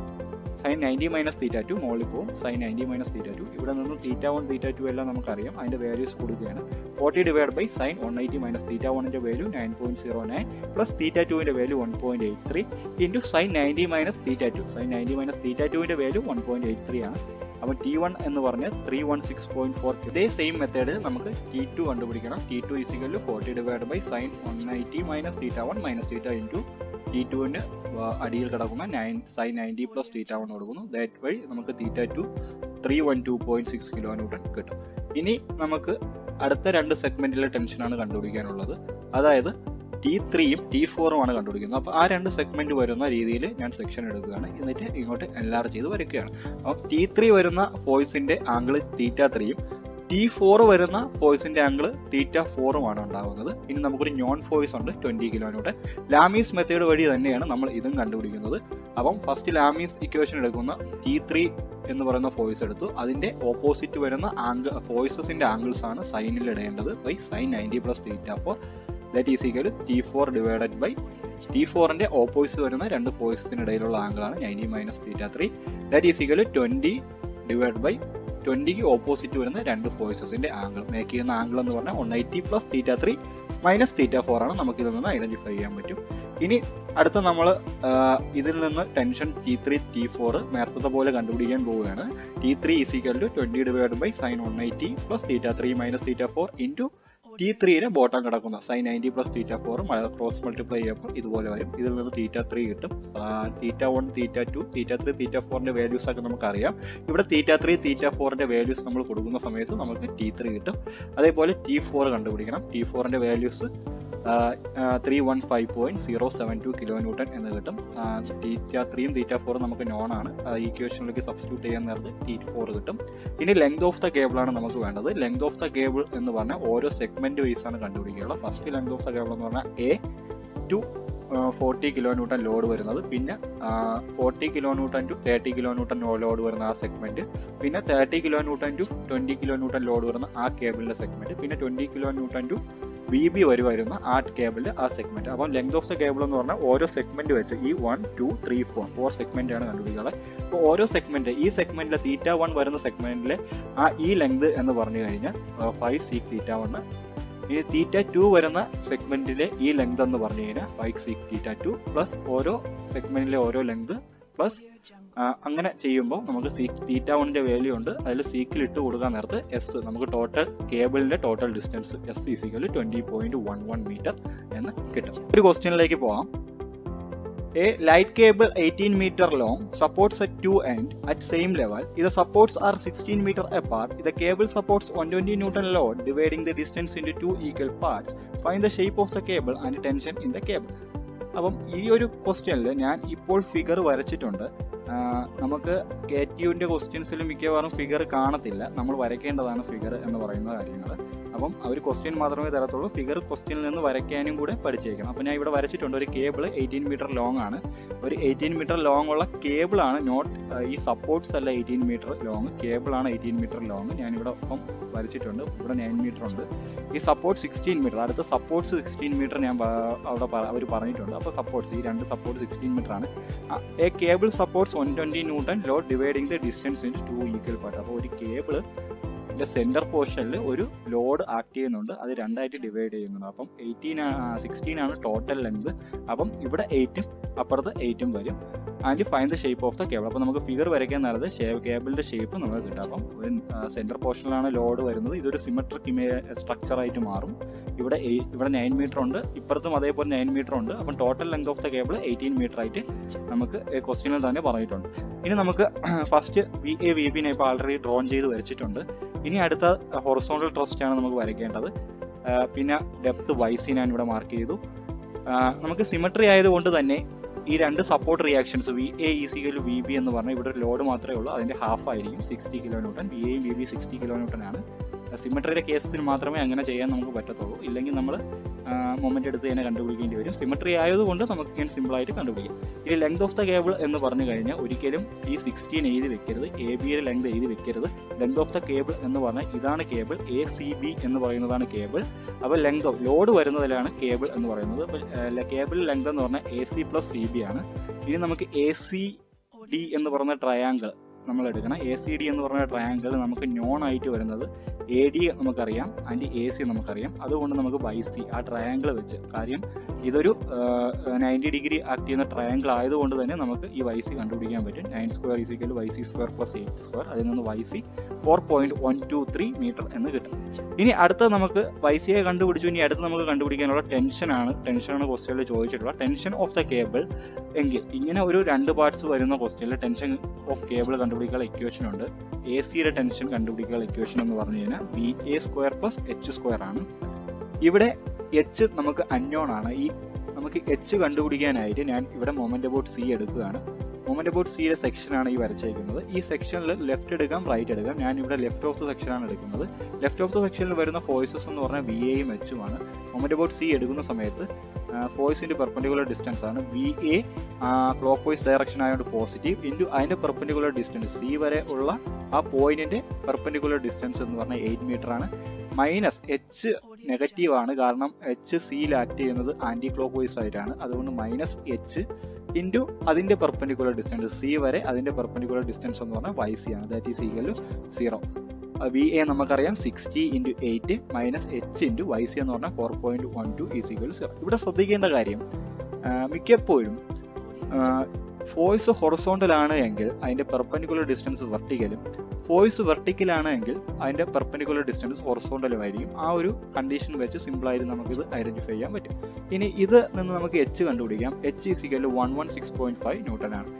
sine ninety minus theta two മുകളിൽ പോകും. Sine ninety minus theta two ഇവിടെ നിന്ന് തീറ്റ വൺ തീറ്റ ടു എല്ലാം നമുക്കറിയാം. അതിന്റെ വാല്യൂസ് കൊടുക്കുകയാണ് forty divide by sine one eighty minus theta വണ്ണിന്റെ value nine point zero nine plus theta ടുവിന്റെ value one point eight three into sine ninety minus theta two sine ninety minus theta ടുവിന്റെ value one point eight three ആണ്. അപ്പോൾ T one എന്ന് പറഞ്ഞ് three one six point four ഇതേ same method നമുക്ക് T two കണ്ടുപിടിക്കണം. T two is equal forty divide by sine one ninety minus theta one minus theta into T ടുവിന് അടിയിൽ കിടക്കുന്ന nine sine ninety plus theta one കൊടുക്കുന്നു. That വഴി നമുക്ക് theta two three one two point six kilo newton കിട്ടും. ഇനി നമുക്ക് അടുത്ത രണ്ട് സെഗ്മെന്റിലെ ടെൻഷനാണ് കണ്ടുപിടിക്കാനുള്ളത്. അതായത് ടി ത്രീയും ടി ഫോറും ആണ് കണ്ടുപിടിക്കുന്നത്. അപ്പോൾ ആ രണ്ട് സെഗ്മെന്റ് വരുന്ന രീതിയിൽ ഞാൻ സെക്ഷൻ എടുക്കുകയാണ്. എന്നിട്ട് ഇങ്ങോട്ട് എൻലാർ ചെയ്ത് വരയ്ക്കുകയാണ്. അപ്പോൾ ടി ത്രീ വരുന്ന ഫോഴ്സിന്റെ ആംഗിൾ തീറ്റ ത്രീയും ടി ഫോർ വരുന്ന ഫോഴ്സിന്റെ ആംഗിൾ തീറ്റ ഫോറുമാണ് ഉണ്ടാകുന്നത്. ഇനി നമുക്കൊരു നോൺ ഫോഴ്സ് ഉണ്ട് ട്വന്റി കിലോനോട്ട് ലാമീസ് മെത്തേഡ് വഴി തന്നെയാണ് നമ്മൾ ഇതും കണ്ടുപിടിക്കുന്നത്. അപ്പം ഫസ്റ്റ് ലാമീസ് ഇക്വേഷൻ എടുക്കുന്ന ടി ത്രീ എന്ന് പറയുന്ന ഫോഴ്സ് എടുത്തു. അതിന്റെ ഓപ്പോസിറ്റ് വരുന്ന ആംഗിൾ ഫോഴ്സസിന്റെ ആംഗിൾസ് ആണ് സൈനിൽ ഇടേണ്ടത് by sine ninety plus theta four that is equal T four divided by T ഫോറിന്റെ ഓപ്പോസിറ്റ് വരുന്ന രണ്ട് ഫോഴ്സസിന് ഇടയിലുള്ള ആംഗിൾ ആണ് ninety minus theta three that is equal twenty divide by ട്വന്റിക്ക് opposite വരുന്ന രണ്ട് ഫോഴ്സസിന്റെ ആംഗിൾ മേക്ക് ചെയ്യുന്ന ആംഗിൾ എന്ന് പറഞ്ഞാൽ one eighty plus theta three minus theta four ആണ് നമുക്ക് ഇതിൽ നിന്ന് ഐഡന്റിഫൈ ചെയ്യാൻ പറ്റും. ഇനി അടുത്ത നമ്മൾ ഇതിൽ നിന്ന് tension T three T four നേരത്തെ പോലെ കണ്ടുപിടിക്കാൻ പോവുകയാണ്. T three is equal to twenty divide by sine one eighty plus theta three minus theta four into T ത്രീയുടെ ബോട്ടം കിടക്കുന്ന. സൈൻ നയന്റി പ്ലസ് തീറ്റ ഫോറും ക്രോസ് മൾട്ടിപ്ലൈ ചെയ്യുമ്പോൾ ഇതുപോലെ വരും. ഇതിൽ നിന്ന് തീറ്റ ത്രീ കിട്ടും. Theta one theta two theta three theta ഫോറിന്റെ വാല്യൂസ് ഒക്കെ നമുക്കറിയാം. ഇവിടെ തീറ്റ ത്രീ തീറ്റ ഫോറിന്റെ വാല്യൂസ് നമ്മൾ കൊടുക്കുന്ന സമയത്ത് നമുക്ക് ടി ത്രീ കിട്ടും. അതേപോലെ ടി ഫോർ കണ്ടുപിടിക്കണം. ടി ഫോറിന്റെ values three one five point zero seven two kilo newton എന്ന് കിട്ടും. തീറ്റ ത്രീയും തീറ്റ ഫോറും നമുക്ക് നോൺ ആണ്. ഈക്വേഷനിലേക്ക് സബ്സ്റ്റിറ്റ്യൂട്ട് ചെയ്യാൻ നേരത്ത് ടീറ്റ് ഫോർ കിട്ടും. ഇനി ലെങ്ത് ഓഫ് ദ കേബിൾ ആണ് നമുക്ക് വേണ്ടത്. ലെങ്ത് ഓഫ് ദ കേബിൾ എന്ന് പറഞ്ഞാൽ ഓരോ സെഗ്മെന്റ് വൈസ് ആണ് കണ്ടുപിടിക്കുക ഫസ്റ്റ് ലെങ്ത് ഓഫ് കേബിൾ എന്ന് പറഞ്ഞാൽ A to forty kilo newton load വരുന്നത്. പിന്നെ forty kilo newton to thirty kilo newton load വരുന്ന ആ സെഗ്മെന്റ് പിന്നെ thirty kilo newton to twenty kilo newton load വരുന്ന ആ കേബിളിന്റെ സെഗ്മെന്റ് പിന്നെ twenty kilo newton to B B വരെ വരുന്ന ആ കേബിളിന്റെ ആ സെഗ്മെന്റ് അപ്പം ലെങ്ത് ഓഫ് ദ കേബിൾ എന്ന് പറഞ്ഞാൽ ഓരോ സെഗ്മെന്റ് വെച്ച് ഈ one two three four four segment ആണ് കണ്ടുപിടിക്കുക അപ്പോൾ ഓരോ സെഗ്മെന്റ് ഈ സെഗ്മെന്റിലെ തീറ്റ വൺ വരുന്ന സെഗ്മെന്റിലെ ആ ഈ ലെങ്ത് എന്ന് പറഞ്ഞു കഴിഞ്ഞാൽ ഫൈവ് സീക്ക് തീറ്റ വൺ ഇനി തീറ്റ ടു വരുന്ന സെഗ്മെന്റിലെ ഈ ലെങ്ത് എന്ന് പറഞ്ഞു കഴിഞ്ഞാൽ five sec theta two plus ഓരോ സെഗ്മെന്റിലെ ഓരോ ലെങ്ത് പ്ലസ് അങ്ങനെ ചെയ്യുമ്പോൾ നമുക്ക് സീക്ക് തീറ്റ വണ്ണിന്റെ വാല്യൂ ഉണ്ട്. അതിൽ സീക്കിൽ ഇട്ട് കൊടുക്കാൻ നേരത്ത് എസ് നമുക്ക് total കേബിളിന്റെ total distance S is equal twenty point one one metre എന്ന് കിട്ടും. ഒരു ക്വസ്റ്റ്യനിലേക്ക് പോവാം. A light cable eighteen metre long supports at two end at same level ഇത് supports are sixteen metre apart ഇത് cable supports one twenty newton load dividing the distance in two equal parts fine the shape of the cable and tension in the cable അപ്പം ഈ ഒരു ക്വസ്റ്റ്യനിൽ ഞാൻ ഇപ്പോൾ figure വരച്ചിട്ടുണ്ട്. നമുക്ക് കെ ടി യുവിന്റെ ക്വസ്റ്റ്യൻസിൽ മിക്കവാറും ഫിഗർ കാണത്തില്ല. നമ്മൾ വരയ്ക്കേണ്ടതാണ് ഫിഗർ എന്ന് പറയുന്ന കാര്യങ്ങൾ അപ്പം അവർ ക്വസ്റ്റ്യൻ മാത്രമേ തരത്തുള്ളൂ. ഫിഗർ ക്വസ്റ്റ്യനിൽ നിന്ന് വരയ്ക്കാനും കൂടെ പഠിച്ചേക്കണം. അപ്പം ഞാൻ ഇവിടെ വരച്ചിട്ടുണ്ട്. ഒരു കേബിൾ എയ്റ്റീൻ മീറ്റർ ലോങ് ആണ്. ഒരു എയ്റ്റീൻ മീറ്റർ ലോങ് ഉള്ള കേബിൾ ആണ് നോട്ട് ഈ സപ്പോർട്ട്സ് അല്ല എയ്റ്റീൻ മീറ്റർ ലോങ് കേബിൾ ആണ് എയ്റ്റീൻ മീറ്റർ ലോങ് ഞാനിവിടെ ഒപ്പം വരച്ചിട്ടുണ്ട്. ഇവിടെ നയൻ മീറ്റർ ഉണ്ട്. ഈ സപ്പോർട്ട് സിക്സ്റ്റീൻ മീറ്റർ അടുത്ത സപ്പോർട്ട്സ് സിക്സ്റ്റീൻ മീറ്റർ ഞാൻ അവിടെ അവർ പറഞ്ഞിട്ടുണ്ട്. അപ്പോൾ സപ്പോർട്ട്സ് ഈ രണ്ട് സപ്പോർട്ട് സിക്സ്റ്റീൻ മീറ്റർ ആണ്. A cable supports one twenty newton load dividing the distance in two equal part അപ്പോൾ ഒരു കേബിൾ ഇതിന്റെ സെന്റർ പോർഷനിൽ ഒരു ലോഡ് ആക്ട് ചെയ്യുന്നുണ്ട്. അത് രണ്ടായിട്ട് ഡിവൈഡ് ചെയ്യുന്നുണ്ട്. അപ്പം എയ്റ്റീൻ സിക്സ്റ്റീൻ ആണ് ടോട്ടൽ ലെങ്ത് അപ്പം ഇവിടെ എയ്റ്റും അപ്പുറത്ത് എയ്റ്റും വരും. And fine the shape of the cable അപ്പോൾ നമുക്ക് ഫിഗർ വരയ്ക്കാൻ നേരത്ത് കേബിളിന്റെ ഷേപ്പ് നമുക്ക് കിട്ടും. അപ്പം ഒരു സെന്റർ പോർഷനിലാണ് ലോഡ് വരുന്നത്. ഇതൊരു സിമെട്രിക് സ്ട്രക്ചർ ആയിട്ട് മാറും. ഇവിടെ ഇവിടെ നയൻ മീറ്റർ ഉണ്ട്. ഇപ്പുറത്തും അതേപോലെ നയൻ മീറ്റർ ഉണ്ട്. അപ്പം total length of the cable eighteen metre ആയിട്ട് നമുക്ക് ക്വസ്റ്റ്യനിൽ തന്നെ പറഞ്ഞിട്ടുണ്ട്. ഇനി നമുക്ക് ഫസ്റ്റ് വി എ വി ബിനെ ഇപ്പോൾ ആൾറെഡി ഡ്രോൺ ചെയ്ത് വരച്ചിട്ടുണ്ട്. ഇനി അടുത്ത ഹൊറസോണ്ടൽ ട്രസ്റ്റ് ആണ് നമുക്ക് വരയ്ക്കേണ്ടത്. പിന്നെ ഡെപ്ത് വൈസി ഞാൻ ഇവിടെ മാർക്ക് ചെയ്തു. നമുക്ക് സിമട്രി ആയതുകൊണ്ട് തന്നെ ഈ രണ്ട് support reactions V A is equal V B എന്ന് പറഞ്ഞാൽ ഇവിടെ ഒരു ലോഡ് മാത്രമേ ഉള്ളൂ. അതിന്റെ ഹാഫ് ആയിരിക്കും. സിക്സ്റ്റി കിലോ ന്യൂട്ടൺ വി എയും V B sixty kilo newton ആണ്. സിമട്രിയുടെ കേസിൽ മാത്രമേ അങ്ങനെ ചെയ്യാൻ നമുക്ക് പറ്റത്തുള്ളൂ. ഇല്ലെങ്കിൽ നമ്മൾ മൊമെന്റ് എടുത്ത് തന്നെ കണ്ടുപിടിക്കേണ്ടി വരും. സിമട്രി ആയതുകൊണ്ട് നമുക്ക് ഇങ്ങനെ സിമ്പിൾ ആയിട്ട് കണ്ടുപിടിക്കാം. ഇനി ലെങ്ത് ഓഫ് ദ കേബിൾ എന്ന് പറഞ്ഞു കഴിഞ്ഞാൽ ഒരിക്കലും ഈ സിക്സ്റ്റീൻ എഴുതി വെക്കരുത്. എ ബിയുടെ ലെങ്ത് എഴുതി വെക്കരുത്. ലെങ്ത് ഓഫ് ദ കേബിൾ എന്ന് പറഞ്ഞാൽ ഇതാണ് കേബിൾ എ സി ബി എന്ന് പറയുന്നതാണ് കേബിൾ അപ്പോൾ ലെങ്ത് ഓഫ് ലോഡ് വരുന്നതിലാണ് കേബിൾ എന്ന് പറയുന്നത്. കേബിൾ ലെങ്ത് എന്ന് പറഞ്ഞാൽ A C plus C B ആണ്. ഇനി നമുക്ക് എ സി ഡി എന്ന് പറയുന്ന ട്രയാങ്കിൾ നമ്മൾ എടുക്കണം. എ സി ഡി എന്ന് പറഞ്ഞ ട്രയാങ്കിൾ നമുക്ക് നോൺ ആയിട്ട് വരുന്നത് എ ഡി നമുക്കറിയാം. ആൻഡ് എ സി നമുക്കറിയാം. അതുകൊണ്ട് നമുക്ക് വൈ സി ആ ട്രയാങ്കിൾ വെച്ച്. കാര്യം ഇതൊരു നയന്റി ഡിഗ്രി ആക്ട് ചെയ്യുന്ന ട്രയാങ്കിൾ ആയതുകൊണ്ട് തന്നെ നമുക്ക് ഈ വൈ സി കണ്ടുപിടിക്കാൻ പറ്റും. Nine square is equal Y C square plus eight square അതിൽ നിന്ന് Y C four point one two three metre എന്ന് കിട്ടും. ഇനി അടുത്ത നമുക്ക് വൈ സിയെ കണ്ടുപിടിച്ചു. ഇനി അടുത്ത് നമുക്ക് കണ്ടുപിടിക്കാനുള്ള ടെൻഷനാണ് ടെൻഷനാണ് ക്വസ്റ്റ്യനിൽ ചോദിച്ചിട്ടുള്ള ടെൻഷൻ ഓഫ് ദ കേബിൾ എങ്കിൽ ഇങ്ങനെ ഒരു രണ്ട് പാർട്സ് വരുന്ന ക്വസ്റ്റ്യനിൽ ടെൻഷൻ ഓഫ് കേബിൾ കണ്ടുപിടിക്കാനുള്ള ഇക്വേഷൻ ഉണ്ട്. എ സിയുടെ ടെൻഷൻ കണ്ടുപിടിക്കാനുള്ള ഇക്വേഷൻ എന്ന് പറഞ്ഞു കഴിഞ്ഞാൽ B A square plus H square ആണ്. ഇവിടെ എച്ച് നമുക്ക് അൺനോൺ ആണ്. ഈ നമുക്ക് എച്ച് കണ്ടുപിടിക്കാനായിട്ട് ഞാൻ ഇവിടെ മൊമെന്റ് അബൌട്ട് സി എടുക്കുകയാണ് മൊമെന്റ് അബൌട്ട് സിയുടെ സെക്ഷൻ ആണ് ഈ വരച്ചേക്കുന്നത്. ഈ സെക്ഷനിൽ ലെഫ്റ്റ് എടുക്കാം റൈറ്റ് എടുക്കാം. ഞാൻ ഇവിടെ ലെഫ്റ്റ് ഓഫ് ദ ആണ് എടുക്കുന്നത്. ലെഫ്റ്റ് ഓഫ് ദ സെക്ഷനിൽ വരുന്ന ഫോഴ്സസ് എന്ന് പറഞ്ഞാൽ വി എയും എച്ചുമാണ് മൊമെന്റ് അബൌട്ട് സി എടുക്കുന്ന സമയത്ത് ഫോഴ്സിന്റെ പെർപ്പൻഡിക്കുലർ ഡിസ്റ്റൻസ് ആണ്. V A clockwise direction ആയതുകൊണ്ട് പോസിറ്റീവ് ഇന്റു അതിന്റെ പെർപ്പൻഡിക്കുലർ ഡിസ്റ്റൻസ് സി വരെ ഉള്ള ആ പോയിന്റിന്റെ പെർപ്പൻഡിക്കുലർ ഡിസ്റ്റൻസ് എന്ന് പറഞ്ഞാൽ എയ്റ്റ് മീറ്റർ ആണ്. മൈനസ് എച്ച് നെഗറ്റീവ് ആണ്. കാരണം എച്ച് സിയിൽ ആക്ട് ചെയ്യുന്നത് ആന്റി ക്ലോക്ക് വൈസ് ആയിട്ടാണ് അതുകൊണ്ട് മൈനസ് എച്ച് ഇന്റു അതിന്റെ പെർപ്പൻഡിക്കുലർ ഡിസ്റ്റൻസ് സി വരെ അതിന്റെ പെർപ്പൻഡിക്കുലർ ഡിസ്റ്റൻസ് എന്ന് പറഞ്ഞാൽ വൈ സി ആണ്. That is equal to zero V A നമുക്കറിയാം sixty into eight minus H into Y C എന്ന് പറഞ്ഞാൽ four point one two is equal zero ഇവിടെ ശ്രദ്ധിക്കേണ്ട കാര്യം മിക്കപ്പോഴും ഫോഴ്സ് ഹൊറസോണ്ടൽ ആണ് എങ്കിൽ അതിന്റെ പെർപെൻഡിക്കുലർ ഡിസ്റ്റൻസ് വെർട്ടിക്കലും ഫോഴ്സ് വെർട്ടിക്കൽ ആണ് എങ്കിൽ അതിന്റെ പെർപെൻഡിക്കുലർ ഡിസ്റ്റൻസ് ഹൊറസോണ്ടലും ആയിരിക്കും. ആ ഒരു കണ്ടീഷൻ വെച്ച് സിമ്പിൾ ആയിട്ട് നമുക്ക് ഇത് ഐഡന്റിഫൈ ചെയ്യാൻ പറ്റും. ഇനി ഇത് നിന്ന് നമുക്ക് എച്ച് കണ്ടുപിടിക്കാം. H is equal one one six point five newton ആണ്.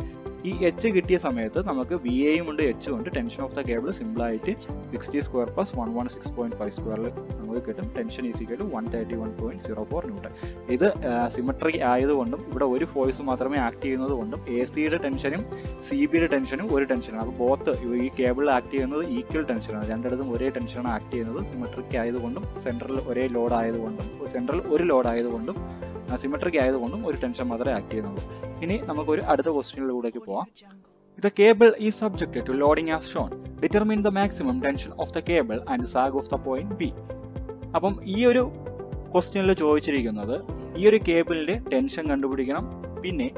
ഈ എച്ച് കിട്ടിയ സമയത്ത് നമുക്ക് വി എയും ഉണ്ട് എച്ചും ഉണ്ട്. ടെൻഷൻ ഓഫ് ദ കേബിൾ സിമ്പിളായിട്ട് sixty square plus one one six point five സ്ക്വയറിൽ നമുക്ക് കിട്ടും. Tension is equal one thirty one point zero four newton ഇത് സിമട്രി ആയതുകൊണ്ടും ഇവിടെ ഒരു ഫോഴ്സ് മാത്രമേ ആക്ട് ചെയ്യുന്നത് കൊണ്ടും എ സിയുടെ ടെൻഷനും സി ബിയുടെ ടെൻഷനും ഒരു ടെൻഷനാണ് അപ്പോൾ ബോത്ത് ഈ കേബിൾ ആക്ട് ചെയ്യുന്നത് ഈക്വൽ ടെൻഷനാണ് രണ്ടിടത്തും ഒരേ ടെൻഷനാണ് ആക്ട് ചെയ്യുന്നത്. സിമട്രിക് ആയതുകൊണ്ടും സെൻട്രൽ ഒരേ ലോഡ് ആയതുകൊണ്ടും സെൻട്രൽ ഒരു ലോഡ് ആയതുകൊണ്ടും സിമട്രിക് ആയതുകൊണ്ടും ഒരു ടെൻഷൻ മാത്രമേ ആക്ട് ചെയ്യുന്നുള്ളൂ. ഇനി നമുക്കൊരു അടുത്ത ക്വസ്റ്റ്യനിലൂടെയൊക്കെ പോവാം. ദ കേബിൾ ഈ subject to loading as shown determine the maximum tension of the cable and sag of the point B അപ്പം ഈ ഒരു ക്വസ്റ്റ്യനിൽ ചോദിച്ചിരിക്കുന്നത് ഈ ഒരു കേബിളിന്റെ ടെൻഷൻ കണ്ടുപിടിക്കണം. പിന്നെ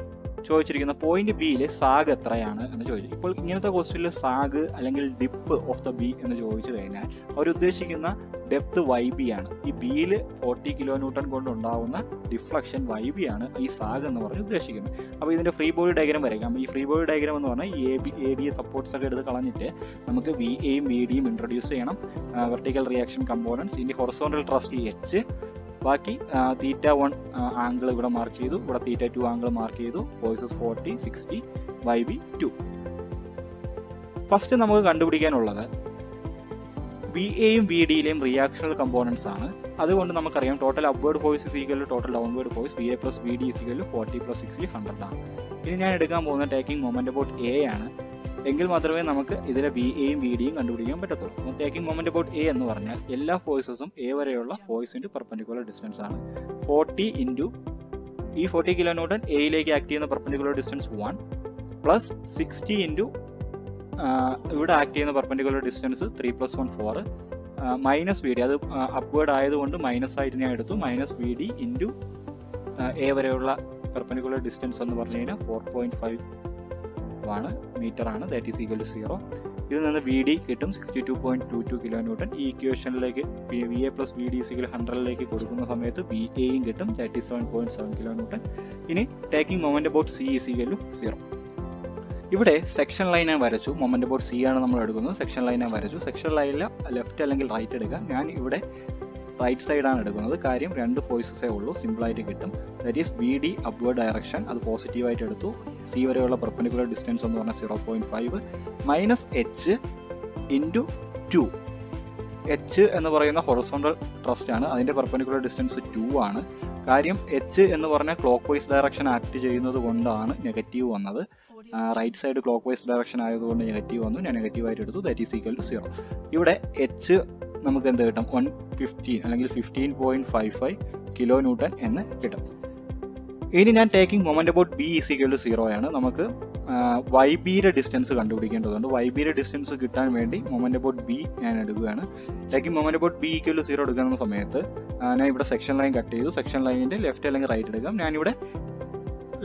ചോദിച്ചിരിക്കുന്ന പോയിന്റ് ബിയിലെ സാഗ് എത്രയാണ് എന്ന് ചോദിച്ചു. ഇപ്പോൾ ഇങ്ങനത്തെ ക്വസ്റ്റ്യനിൽ സാഗ് അല്ലെങ്കിൽ ഡിപ്പ് ഓഫ് ദ ബി എന്ന് ചോദിച്ചു കഴിഞ്ഞാൽ അവർ ഉദ്ദേശിക്കുന്ന ഡെപ്ത് വൈ ബി ആണ്. ഈ ബിയിൽ ഫോർട്ടി കിലോ ന്യൂട്ടൺ കൊണ്ട് ഉണ്ടാവുന്ന ഡിഫ്ലക്ഷൻ വൈ ബി ആണ് ഈ സാഗ് എന്ന് പറഞ്ഞ് ഉദ്ദേശിക്കുന്നത്. അപ്പോൾ ഇതിന്റെ ഫ്രീ ബോഡി ഡയഗ്രാം വരയ്ക്കാം. ഈ ഫ്രീ ബോഡി ഡയഗ്രാം എന്ന് പറഞ്ഞാൽ A B A B supports ഒക്കെ എടുത്ത് കളഞ്ഞിട്ട് നമുക്ക് വി എയും വി ഡിയും ഇൻട്രൊഡ്യൂസ് ചെയ്യണം വെർട്ടിക്കൽ റിയാക്ഷൻ കമ്പോണൻസ് ഇനി ഹൊറസോണ്ടൽ ട്രസ്റ്റ് എച്ച് ബാക്കി തീറ്റ വൺ ആംഗിൾ ഇവിടെ മാർക്ക് ചെയ്തു. ഇവിടെ തീറ്റ ടു ആംഗിൾ മാർക്ക് ചെയ്തു. Forces forty sixty Y B to first നമുക്ക് കണ്ടുപിടിക്കാനുള്ളത് വി എയും വി ഡിയിലെയും റിയാക്ഷണൽ കമ്പോണൻസ് ആണ്. അതുകൊണ്ട് നമുക്കറിയാം total upward force is equal total downward force V A plus V D is equal forty plus sixty hundred ആണ്. ഇനി ഞാൻ എടുക്കാൻ പോകുന്ന ടേക്കിംഗ് മൊമെന്റ് അബൌട്ട് എ ആണ്. എങ്കിൽ മാത്രമേ നമുക്ക് ഇതിലെ ബി എയും ബി ഡിയും കണ്ടുപിടിക്കാൻ പറ്റത്തുള്ളൂ. ടേക്കിംഗ് മൊമെന്റ് അബൌട്ട് എ എന്ന് പറഞ്ഞാൽ എല്ലാ ഫോഴ്സസും എ വരെയുള്ള ഫോഴ്സിന്റെ പെർപെൻഡിക്കുലർ ഡിസ്റ്റൻസ് ആണ്. ഫോർട്ടി ഇന്റു ഈ ഫോർട്ടി കിലോ ന്യൂട്ടൺ എയിലേക്ക് ആക്ട് ചെയ്യുന്ന perpendicular distance one plus sixty into ഇവിടെ ആക്ട് ചെയ്യുന്ന perpendicular distance three plus one four minus V D അത് അപ്വേർഡ് ആയതുകൊണ്ട് മൈനസ് ആയിട്ട് ഞാൻ എടുത്തു. Minus V D into A വരെയുള്ള പെർപെൻഡിക്കുലർ ഡിസ്റ്റൻസ് എന്ന് പറഞ്ഞു കഴിഞ്ഞാൽ ഫോർ പോയിന്റ് ഫൈവ് ആണ് മീറ്റർ ആണ് that is equal to zero ഇതിൽ നിന്ന് വി ഡി കിട്ടും sixty two point two two kilo newton ഈ ഇക്വേഷനിലേക്ക് V A plus V D is equal ഹൺഡ്രഡിലേക്ക് കൊടുക്കുന്ന സമയത്ത് വി എയും കിട്ടും thirty seven point seven kilo newton ഇനി ടേക്കിംഗ് മൊമെന്റ് അബൌട്ട് സി ഈസിക്കലും സീറോ ഇവിടെ സെക്ഷൻ ലൈൻ ഞാൻ വരച്ചു. മൊമെന്റ് അബൌട്ട് സി ആണ് നമ്മൾ എടുക്കുന്നത്. സെക്ഷൻ ലൈൻ ഞാൻ വരച്ചു. സെക്ഷൻ ലൈനിൽ ലെഫ്റ്റ് അല്ലെങ്കിൽ റൈറ്റ് എടുക്കുക. ഞാൻ ഇവിടെ റൈറ്റ് സൈഡാണ് എടുക്കുന്നത്. കാര്യം രണ്ട് ഫോഴ്സസേ ഉള്ളൂ. സിമ്പിളായിട്ട് കിട്ടും. That is B D upward direction അത് പോസിറ്റീവായിട്ട് എടുത്തു. സി വരെയുള്ള പെർപ്പൻഡിക്കുലർ ഡിസ്റ്റൻസ് എന്ന് പറഞ്ഞാൽ zero point five minus H into two H എന്ന് പറയുന്ന ഹൊറസോണ്ടൽ ട്രസ്റ്റ് ആണ്. അതിന്റെ പെർപ്പൻഡിക്കുലർ ഡിസ്റ്റൻസ് ടു ആണ്. കാര്യം എച്ച് എന്ന് പറഞ്ഞാൽ ക്ലോക്ക് വൈസ് ഡയറക്ഷൻ ആക്ട് ചെയ്യുന്നത് കൊണ്ടാണ് നെഗറ്റീവ് വന്നത്. Right side clockwise direction ആയതുകൊണ്ട് നെഗറ്റീവ് വന്നു. ഞാൻ നെഗറ്റീവ് ആയിട്ട് എടുത്തു. That is equal to zero ഇവിടെ എച്ച് നമുക്ക് എന്ത് കിട്ടും? വൺ ഫിഫ്റ്റീൻ അല്ലെങ്കിൽ fifteen point five five kilo newton എന്ന് കിട്ടും. ഇനി ഞാൻ taking moment about B is equal to zero ആണ്. നമുക്ക് വൈ ബിയുടെ ഡിസ്റ്റൻസ് കണ്ടുപിടിക്കേണ്ടതുണ്ട്. വൈ ബിയുടെ ഡിസ്റ്റൻസ് കിട്ടാൻ വേണ്ടി മൊമെന്റ് അബൌട്ട് ബി ഞാൻ എടുക്കുകയാണ്. Taking moment about B equal to zero എടുക്കുന്ന സമയത്ത് ഞാൻ ഇവിടെ സെക്ഷൻ ലൈൻ കട്ട് ചെയ്തു. സെക്ഷൻ ലൈനിന്റെ ലെഫ്റ്റ് അല്ലെങ്കിൽ റൈറ്റ് എടുക്കാം. ഞാനിവിടെ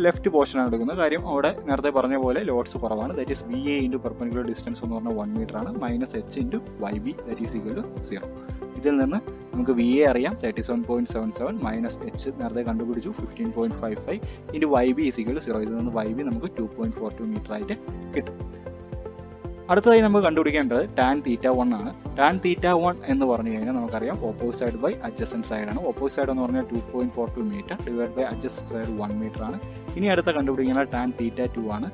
ലെഫ്റ്റ് പോർഷനാണ് എടുക്കുന്നത്. കാര്യം അവിടെ നേരത്തെ പറഞ്ഞ പോലെ ലോഡ്സ് കുറവാണ്. That is V A into perpendicular distance എന്ന് പറഞ്ഞാൽ വൺ മീറ്റർ ആണ്. Minus H into Y B that is equal to zero ഇതിൽ നിന്ന് നമുക്ക് വി എ അറിയാം. Thirty seven point seven seven minus H നേരത്തെ കണ്ടുപിടിച്ചു. Fifteen point five five into Y B is equal to zero ഇതിൽ നിന്ന് Y B നമുക്ക് two point four two metre ആയിട്ട് കിട്ടും. അടുത്തതായി നമുക്ക് കണ്ടുപിടിക്കേണ്ടത് ടാൻ തീറ്റ വൺ ആണ്. ടാൻ തീറ്റ വൺ എന്ന് പറഞ്ഞു കഴിഞ്ഞാൽ നമുക്കറിയാം opposite side by adjacent side ആണ്. ഓപ്പോസിറ്റ് സൈഡ് എന്ന് പറഞ്ഞാൽ two point four two metre divide by adjacent side one metre ആണ്. ഇനി അടുത്ത കണ്ടുപിടിക്കുന്നത് ടാൻ തീറ്റ ടു ആണ്.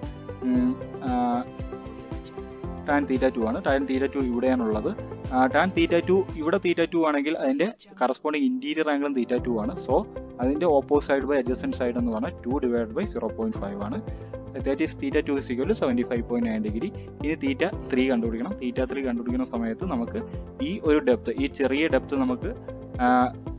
ടാൻ തീറ്റ ടു ആണ്. ടാൻ തീറ്റ ടു ഇവിടെയാണുള്ളത്. ടാൻ തീറ്റ ടു ഇവിടെ തീറ്റ ടു ആണെങ്കിൽ അതിന്റെ കറസ്പോണ്ടിങ് ഇന്റീരിയർ ആംഗിളും തീറ്റ ടു ആണ്. സോ അതിന്റെ opposite side by adjacent side എന്ന് പറഞ്ഞാൽ two divide by zero point five ആണ്. That is theta two is seventy five point nine degree ഇനി തീറ്റ ത്രീ കണ്ടുപിടിക്കണം. തീറ്റ ത്രീ കണ്ടുപിടിക്കുന്ന സമയത്ത് നമുക്ക് ഈ ഒരു ഡെപ്ത് ഈ ചെറിയ ഡെപ്ത് നമുക്ക്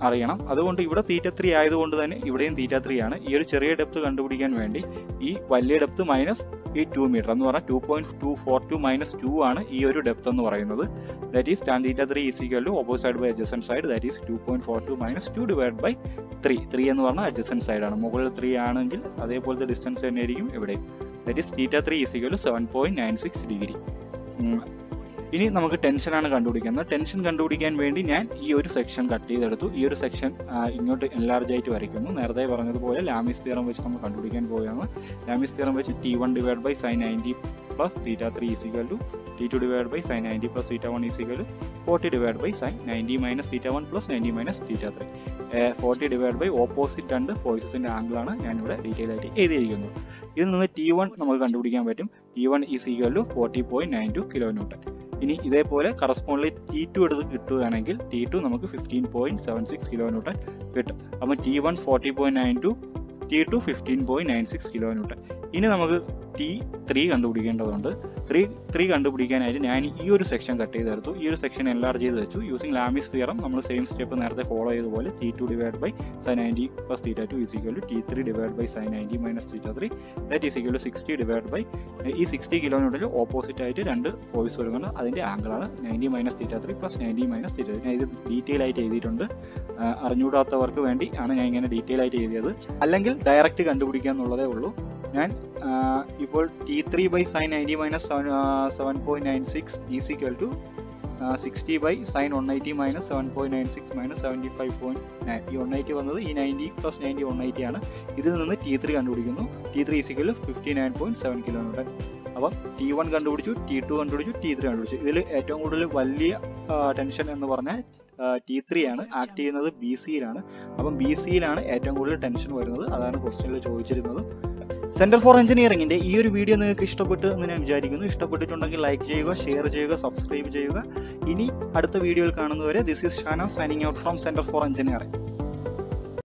അറിയണം. അതുകൊണ്ട് ഇവിടെ തീറ്റ ത്രീ ആയതുകൊണ്ട് തന്നെ ഇവിടെയും തീറ്റ ത്രീ ആണ്. ഈ ഒരു ചെറിയ ഡെപ്ത് കണ്ടുപിടിക്കാൻ വേണ്ടി ഈ വലിയ ഡെപ്ത് മൈനസ് ഈ ടു മീറ്റർ എന്ന് പറഞ്ഞാൽ two point two four two minus two ആണ് ഈ ഒരു ഡെപ്ത് എന്ന് പറയുന്നത്. That is tan theta three is equal to opposite by adjacent side that is two point four two minus two divide by three three എന്ന് പറഞ്ഞാൽ adjacent side ആണ്. മുകളിൽ three ആണെങ്കിൽ അതേപോലത്തെ ഡിസ്റ്റൻസ് തന്നെ ആയിരിക്കും ഇവിടെ that is theta three is equal to seven point nine six degree ഇനി നമുക്ക് ടെൻഷനാണ് കണ്ടുപിടിക്കുന്നത്. ടെൻഷൻ കണ്ടുപിടിക്കാൻ വേണ്ടി ഞാൻ ഈ ഒരു സെക്ഷൻ കട്ട് ചെയ്തെടുത്തു. ഈ ഒരു സെക്ഷൻ ഇങ്ങോട്ട് എൻലാർജ് ആയിട്ട് വരയ്ക്കുന്നു. നേരത്തെ പറഞ്ഞതുപോലെ ലാമിസ് തിയറം വെച്ച് നമ്മൾ കണ്ടുപിടിക്കാൻ പോവുകയാണ്. ലാമിസ് തിയറം വെച്ച് T one divide by sine ninety plus theta three is equal to T two divide by sine ninety plus theta one is equal forty divide by sine ninety minus theta one plus ninety minus theta three forty divide by opposite രണ്ട് ഫോഴ്സസിന്റെ ആംഗിളാണ് ഞാനിവിടെ detail ആയിട്ട് എഴുതിയിരിക്കുന്നത്. ഇതിൽ നിന്ന് T one നമുക്ക് കണ്ടുപിടിക്കാൻ പറ്റും. T one is to forty point nine two kilo newton ഇനി ഇതേപോലെ കറസ്പോണ്ട്ലി ടി ടു എടുത്ത് കിട്ടുകയാണെങ്കിൽ ടി ടു നമുക്ക് fifteen point seven six kilo newton കിട്ടും. അപ്പം T one forty point nine two T two fifteen point nine six kilo newton ഇനി നമുക്ക് T three കണ്ടുപിടിക്കേണ്ടതുണ്ട്. ത്രീ ത്രീ കണ്ടുപിടിക്കാനായിട്ട് ഞാൻ ഈ ഒരു സെക്ഷൻ കട്ട് ചെയ്തെടുത്തു ഈ ഒരു സെക്ഷൻ എൻലാർജ് ചെയ്ത് വെച്ചു. യൂസിങ് ലാമിസ് തിയറം നമ്മൾ സെയിം സ്റ്റെപ്പ് നേരത്തെ ഫോളോ ചെയ്ത പോലെ T two divide by sine ninety plus theta two is equal to three divide by sine ninety minus theta three that is equal sixty divide by ഈ sixty കിലോമീറ്ററിൽ opposite ആയിട്ട് രണ്ട് force വരുന്നുണ്ട്. അതിന്റെ ആംഗിളാണ് ninety minus theta three plus ninety minus theta ഞാൻ ഇത് detail ആയിട്ട് എഴുതിയിട്ടുണ്ട്. അറിഞ്ഞുകൂടാത്തവർക്ക് വേണ്ടി ആണ് ഞാൻ ഇങ്ങനെ ഡീറ്റെയിൽ ആയിട്ട് എഴുതിയത്. അല്ലെങ്കിൽ ഡയറക്റ്റ് കണ്ടുപിടിക്കുക എന്നുള്ളതേ ഉള്ളൂ. ഞാൻ ഇപ്പോൾ T three by sine ninety minus seven seven point nine six is equal to sixty by sine one eighty minus seven point nine six minus seventy five point nine ഈ one eighty വന്നത് ഈ ninety plus ninety one eighty ആണ്. ഇതിൽ നിന്ന് T three കണ്ടുപിടിക്കുന്നു. T three is equal fifty nine point seven kilometre അപ്പം T one കണ്ടുപിടിച്ചു T two കണ്ടുപിടിച്ചു ടി ത്രീ കണ്ടുപിടിച്ചു. ഇതിൽ ഏറ്റവും കൂടുതൽ വലിയ ടെൻഷൻ എന്ന് പറഞ്ഞാൽ ടി ത്രീ ആണ്. ആക്ട് ചെയ്യുന്നത് ബി സിയിലാണ് അപ്പം ബി സിയിലാണ് ഏറ്റവും കൂടുതൽ ടെൻഷൻ വരുന്നത്. അതാണ് ക്വസ്റ്റ്യനിൽ ചോദിച്ചിരുന്നത്. സെന്റർ ഫോർ എഞ്ചിനീയറിംഗിന്റെ ഈ ഒരു വീഡിയോ നിങ്ങൾക്ക് ഇഷ്ടപ്പെട്ടു എന്ന് ഞാൻ വിചാരിക്കുന്നു. ഇഷ്ടപ്പെട്ടിട്ടുണ്ടെങ്കിൽ ലൈക്ക് ചെയ്യുക ഷെയർ ചെയ്യുക സബ്സ്ക്രൈബ് ചെയ്യുക. ഇനി അടുത്ത വീഡിയോയിൽ കാണുന്നവരെ this is Shana signing out from Centre for Engineering